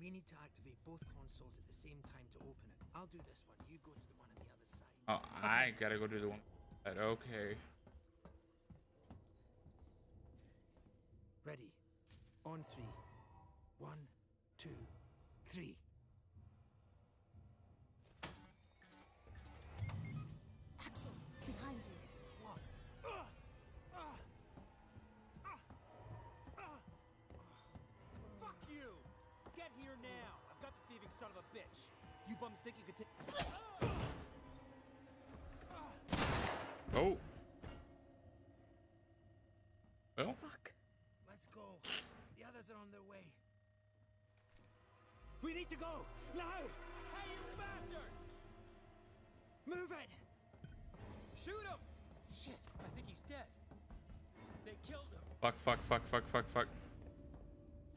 S16: We need to activate both consoles at the same time to open it. I'll do this one. You go to the one on the other side.
S1: Oh, I gotta go do the one. But okay.
S16: Ready. On three. One, two, three.
S21: Axel, behind you.
S19: Fuck you! Get here now! I've got the thieving son of a bitch. You bums think you could take.
S1: Oh. Well.
S16: Fuck. Let's go. The others are on their way. We need to go! Now!
S19: Hey, you bastard!
S16: Move it!
S19: Shoot him! Shit, I think he's dead. They killed him.
S1: Fuck, fuck, fuck, fuck, fuck, fuck.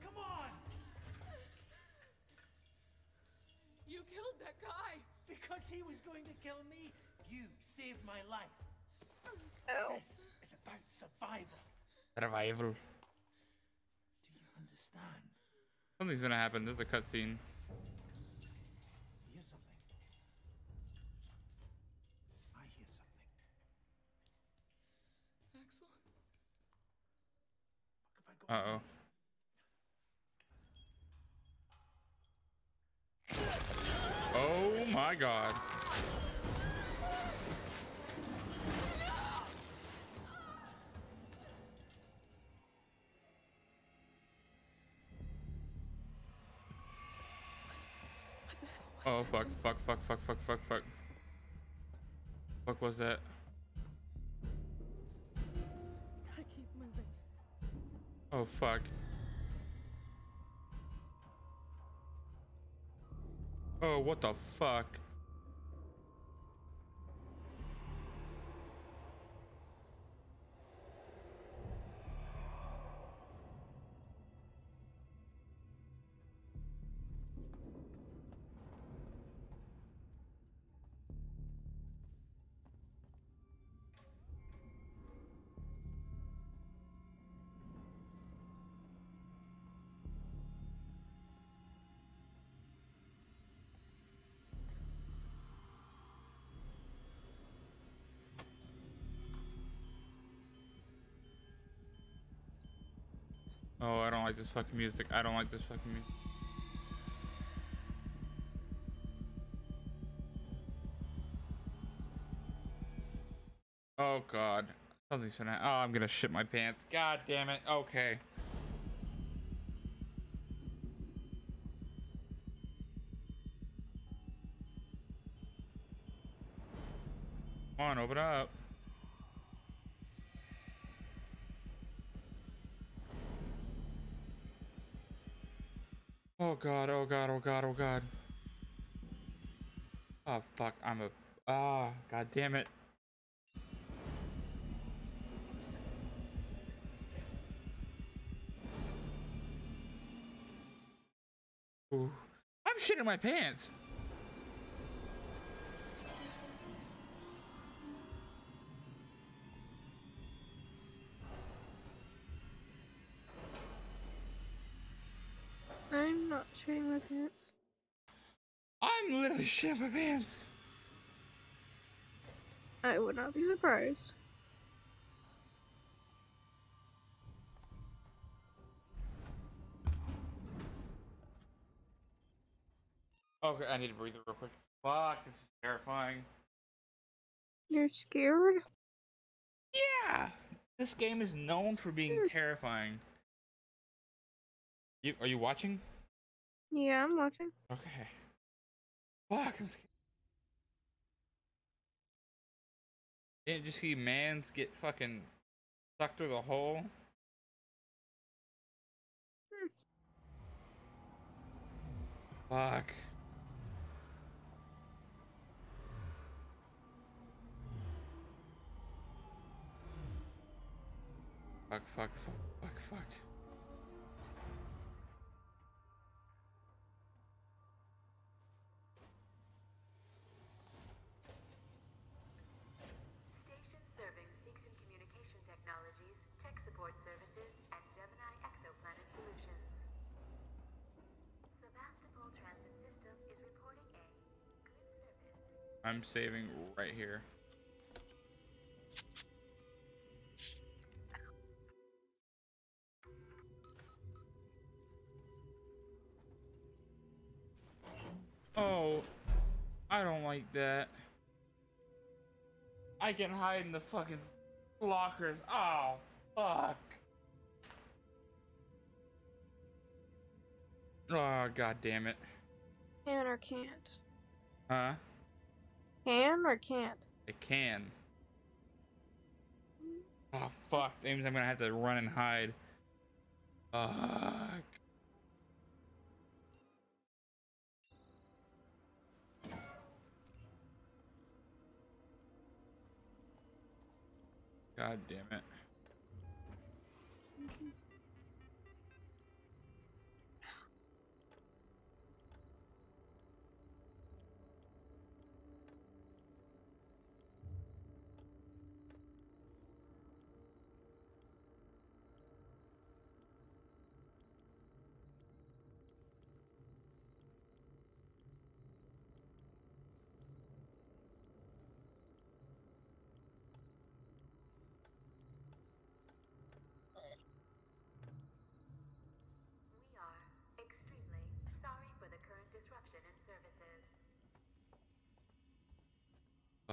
S17: Come on!
S4: You killed that guy!
S17: Because he was going to kill me, you saved my life. Oh. This is about survival.
S1: Survival.
S17: Do you understand?
S1: Something's gonna happen. There's a cutscene.
S17: Hear something. I hear something.
S4: Axel?
S1: Uh oh. Oh my god. Oh fuck, fuck, fuck, fuck, fuck, fuck, fuck. Fuck was that? Oh fuck. Oh, what the fuck? Oh, I don't like this fucking music. I don't like this fucking music. Oh god. Something's gonna Oh, I'm gonna shit my pants. God damn it. Okay. Come on, open up. Oh god, oh god, oh god, oh god. Oh fuck, I'm a ah, god damn it. Ooh. I'm shitting my pants.
S13: I'm my pants. I would not be surprised.
S1: Okay, I need to breathe real quick. Fuck, this is terrifying.
S13: You're scared?
S1: Yeah! This game is known for being terrifying. You are you watching?
S13: Yeah, I'm watching.
S1: Okay. Fuck, I'm scared. Didn't you see mans get fucking sucked through the hole? Fuck. Fuck, fuck, fuck, fuck, fuck. I'm saving right here. Oh, I don't like that. I can hide in the fucking lockers. Oh, fuck. Oh, god damn it.
S13: Can or can't?
S1: Huh?
S13: Can or can't?
S1: It can. Mm-hmm. Oh, fuck. That means I'm gonna have to run and hide. Fuck. God damn it.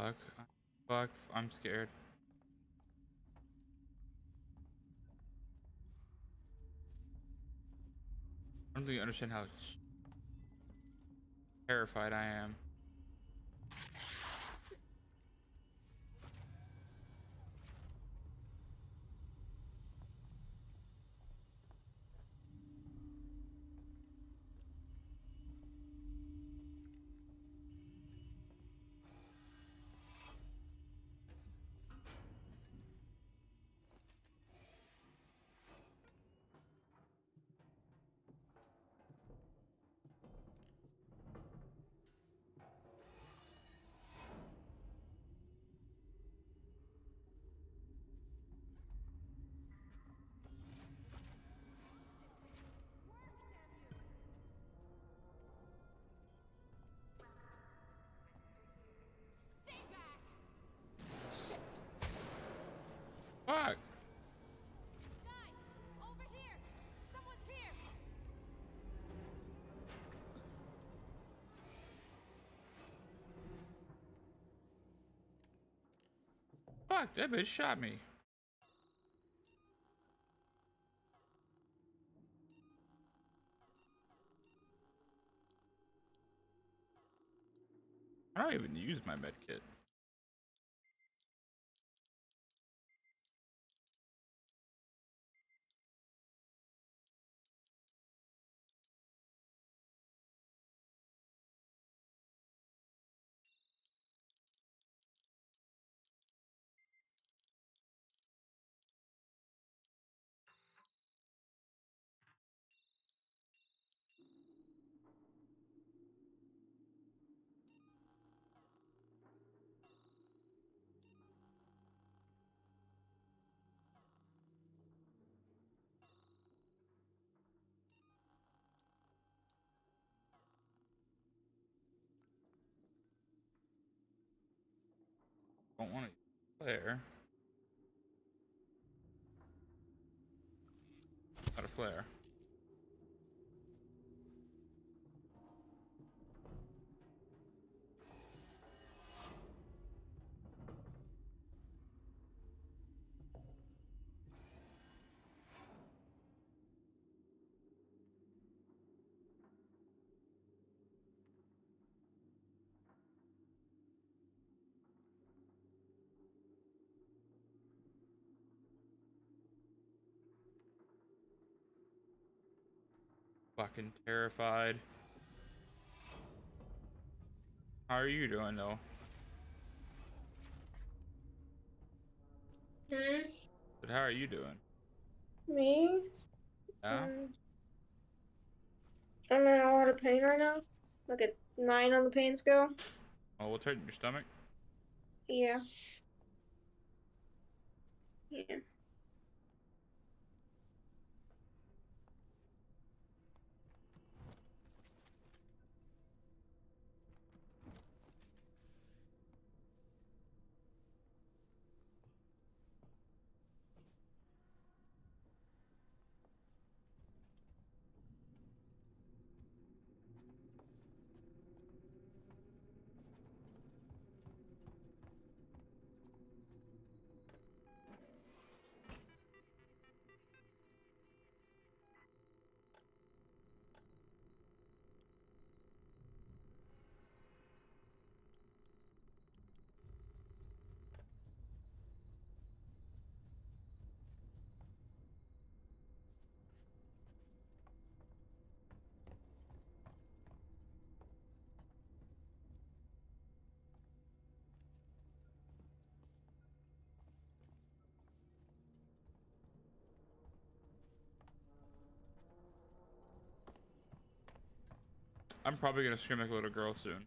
S1: Fuck. Fuck. I'm scared. I don't think you understand how terrified I am. Fuck. That bitch shot me. I don't even use my med Don't want to flare. Not a flare. Fucking terrified. How are you doing though?
S13: Hmm?
S1: But how are you doing?
S13: Me?
S1: Yeah?
S13: Mm. I'm in a lot of pain right now. Like a nine on the pain scale.
S1: Oh, what's hurting your stomach?
S13: Yeah. Yeah.
S1: I'm probably gonna scream like a little girl soon.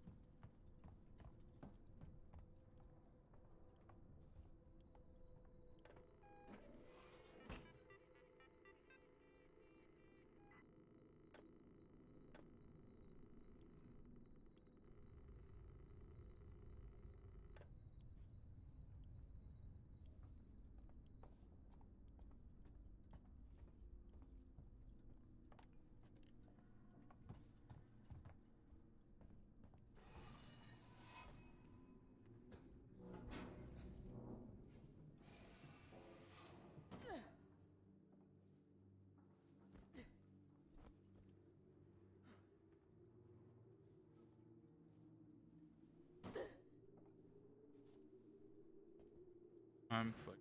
S1: I'm fuck.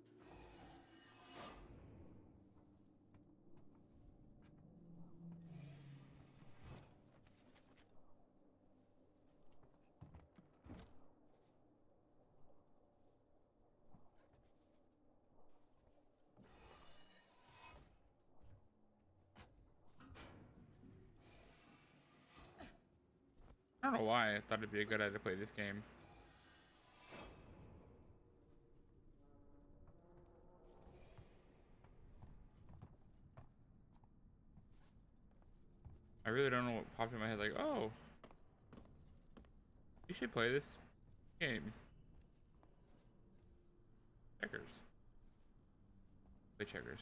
S1: I don't know why I thought it'd be a good idea to play this game. In my head like, oh, you should play this game. Checkers. Play checkers.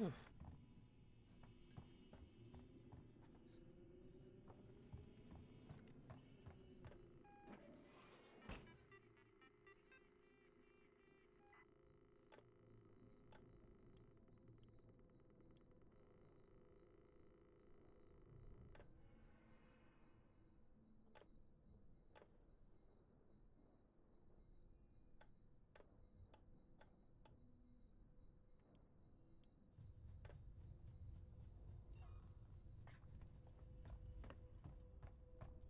S1: What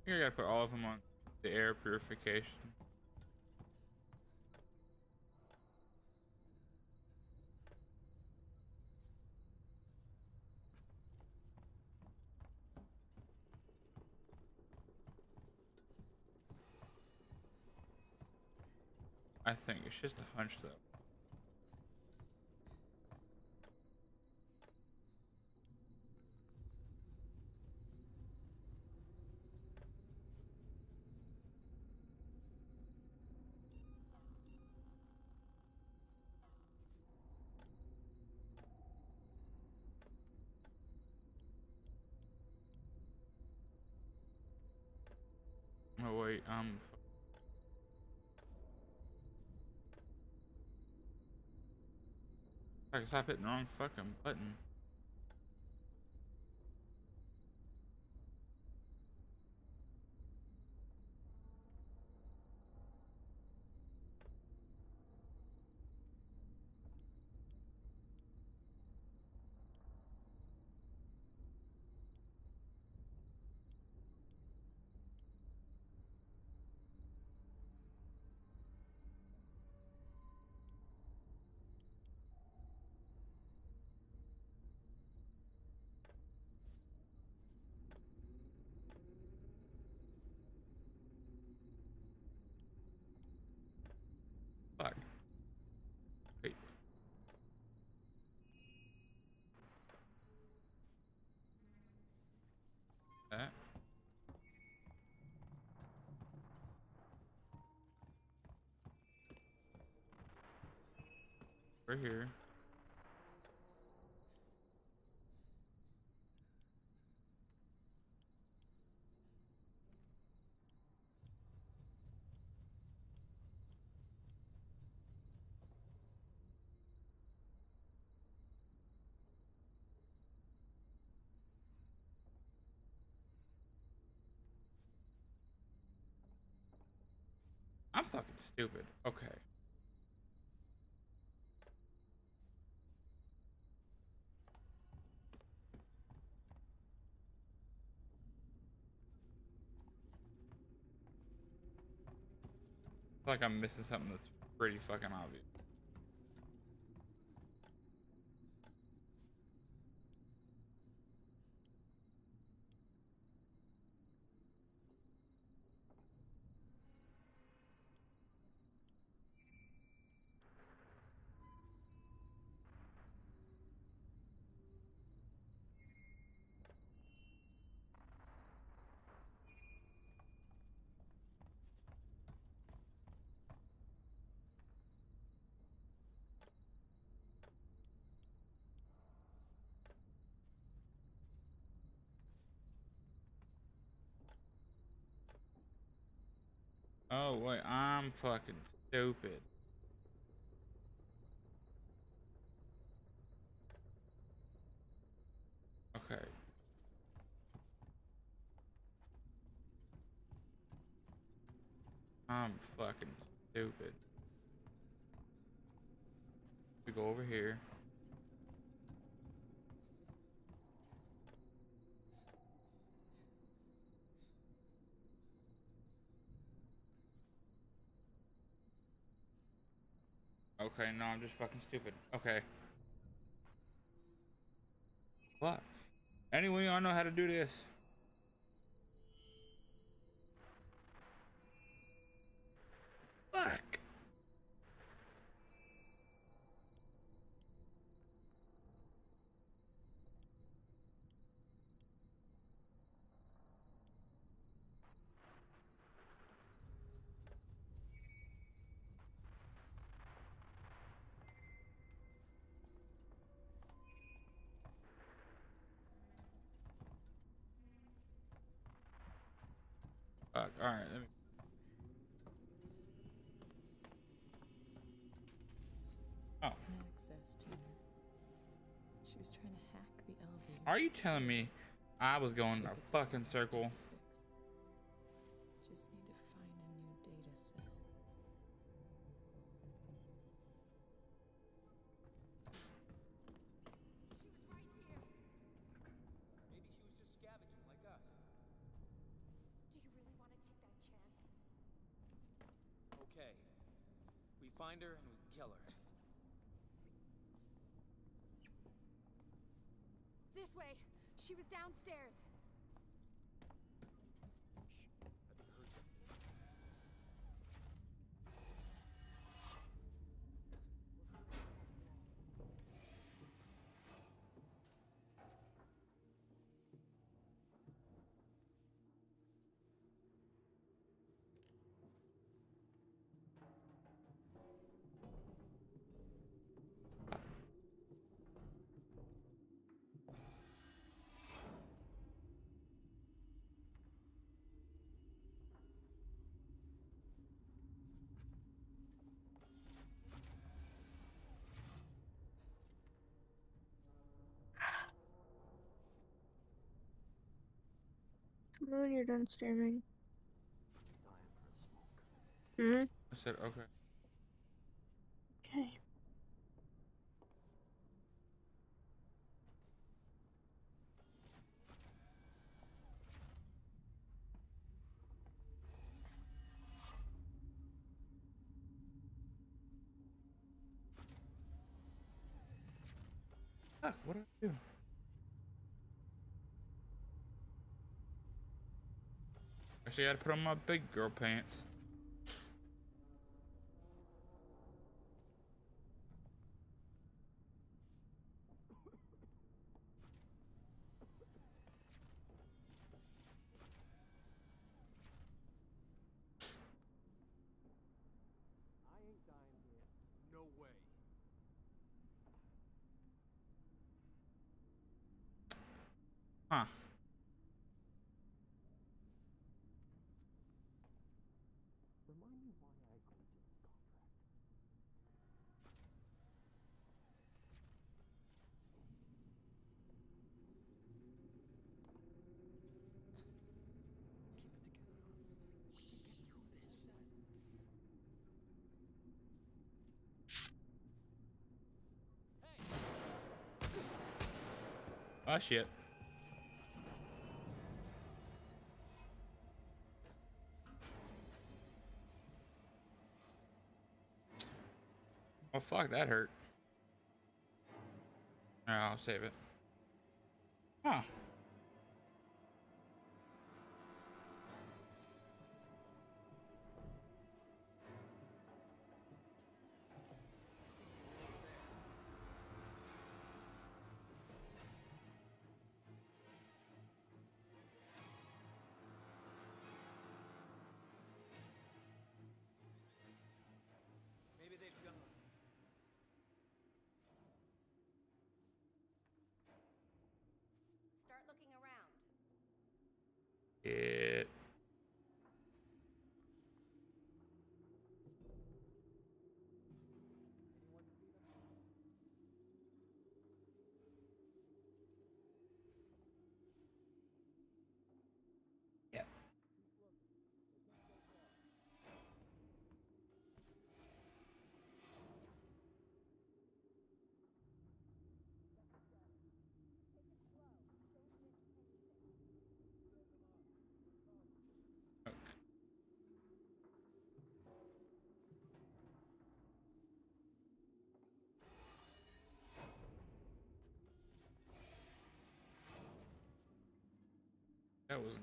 S1: I think I gotta put all of them on the air purification. I think it's just a hunch though. Oh wait, um. I stop hitting the wrong fucking button. We're here. I'm fucking stupid. Okay. Like I'm missing something that's pretty fucking obvious. Oh wait, I'm fucking stupid. Okay. I'm fucking stupid. We go over here. Okay, no, I'm just fucking stupid. Okay. What? Anyone y'all know how to do this? All right. Let me. Oh.
S5: Access to her. She was trying to hack the elevator.
S1: Are you telling me I was going a fucking circle?
S18: She was
S21: downstairs.
S13: Come on, you're done streaming. Hmm?
S1: I said okay.
S13: Okay.
S1: Actually, I gotta put on my big girl pants. Oh shit. Oh fuck, that hurt. Alright, I'll save it. Huh. It. Yeah. That was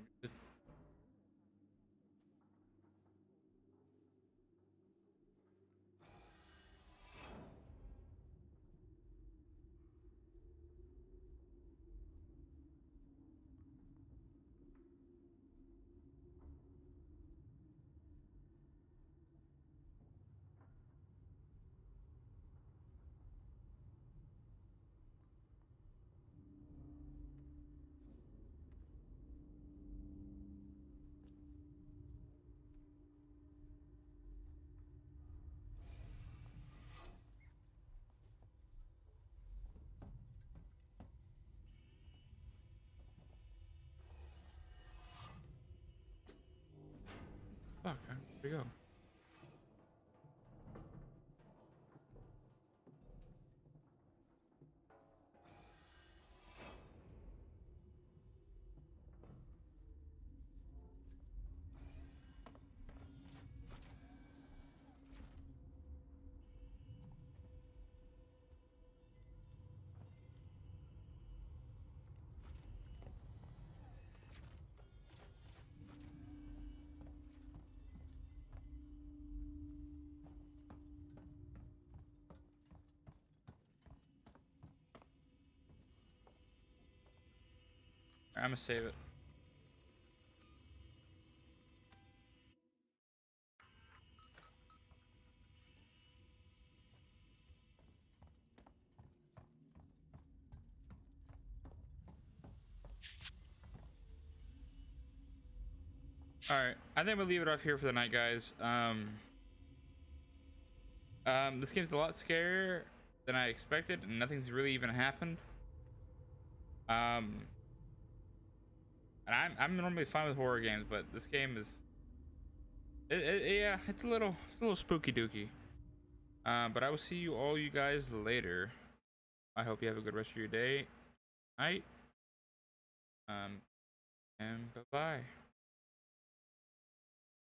S1: Fuck, where we go? I'm gonna save it. All right, I think we'll leave it off here for the night, guys. Um, um, this game's a lot scarier than I expected, and nothing's really even happened. Um, and I'm I'm normally fine with horror games, but this game is, it, it, yeah, it's a little it's a little spooky dooky. Um, but I will see you all you guys later. I hope you have a good rest of your day, night. Um, and bye bye.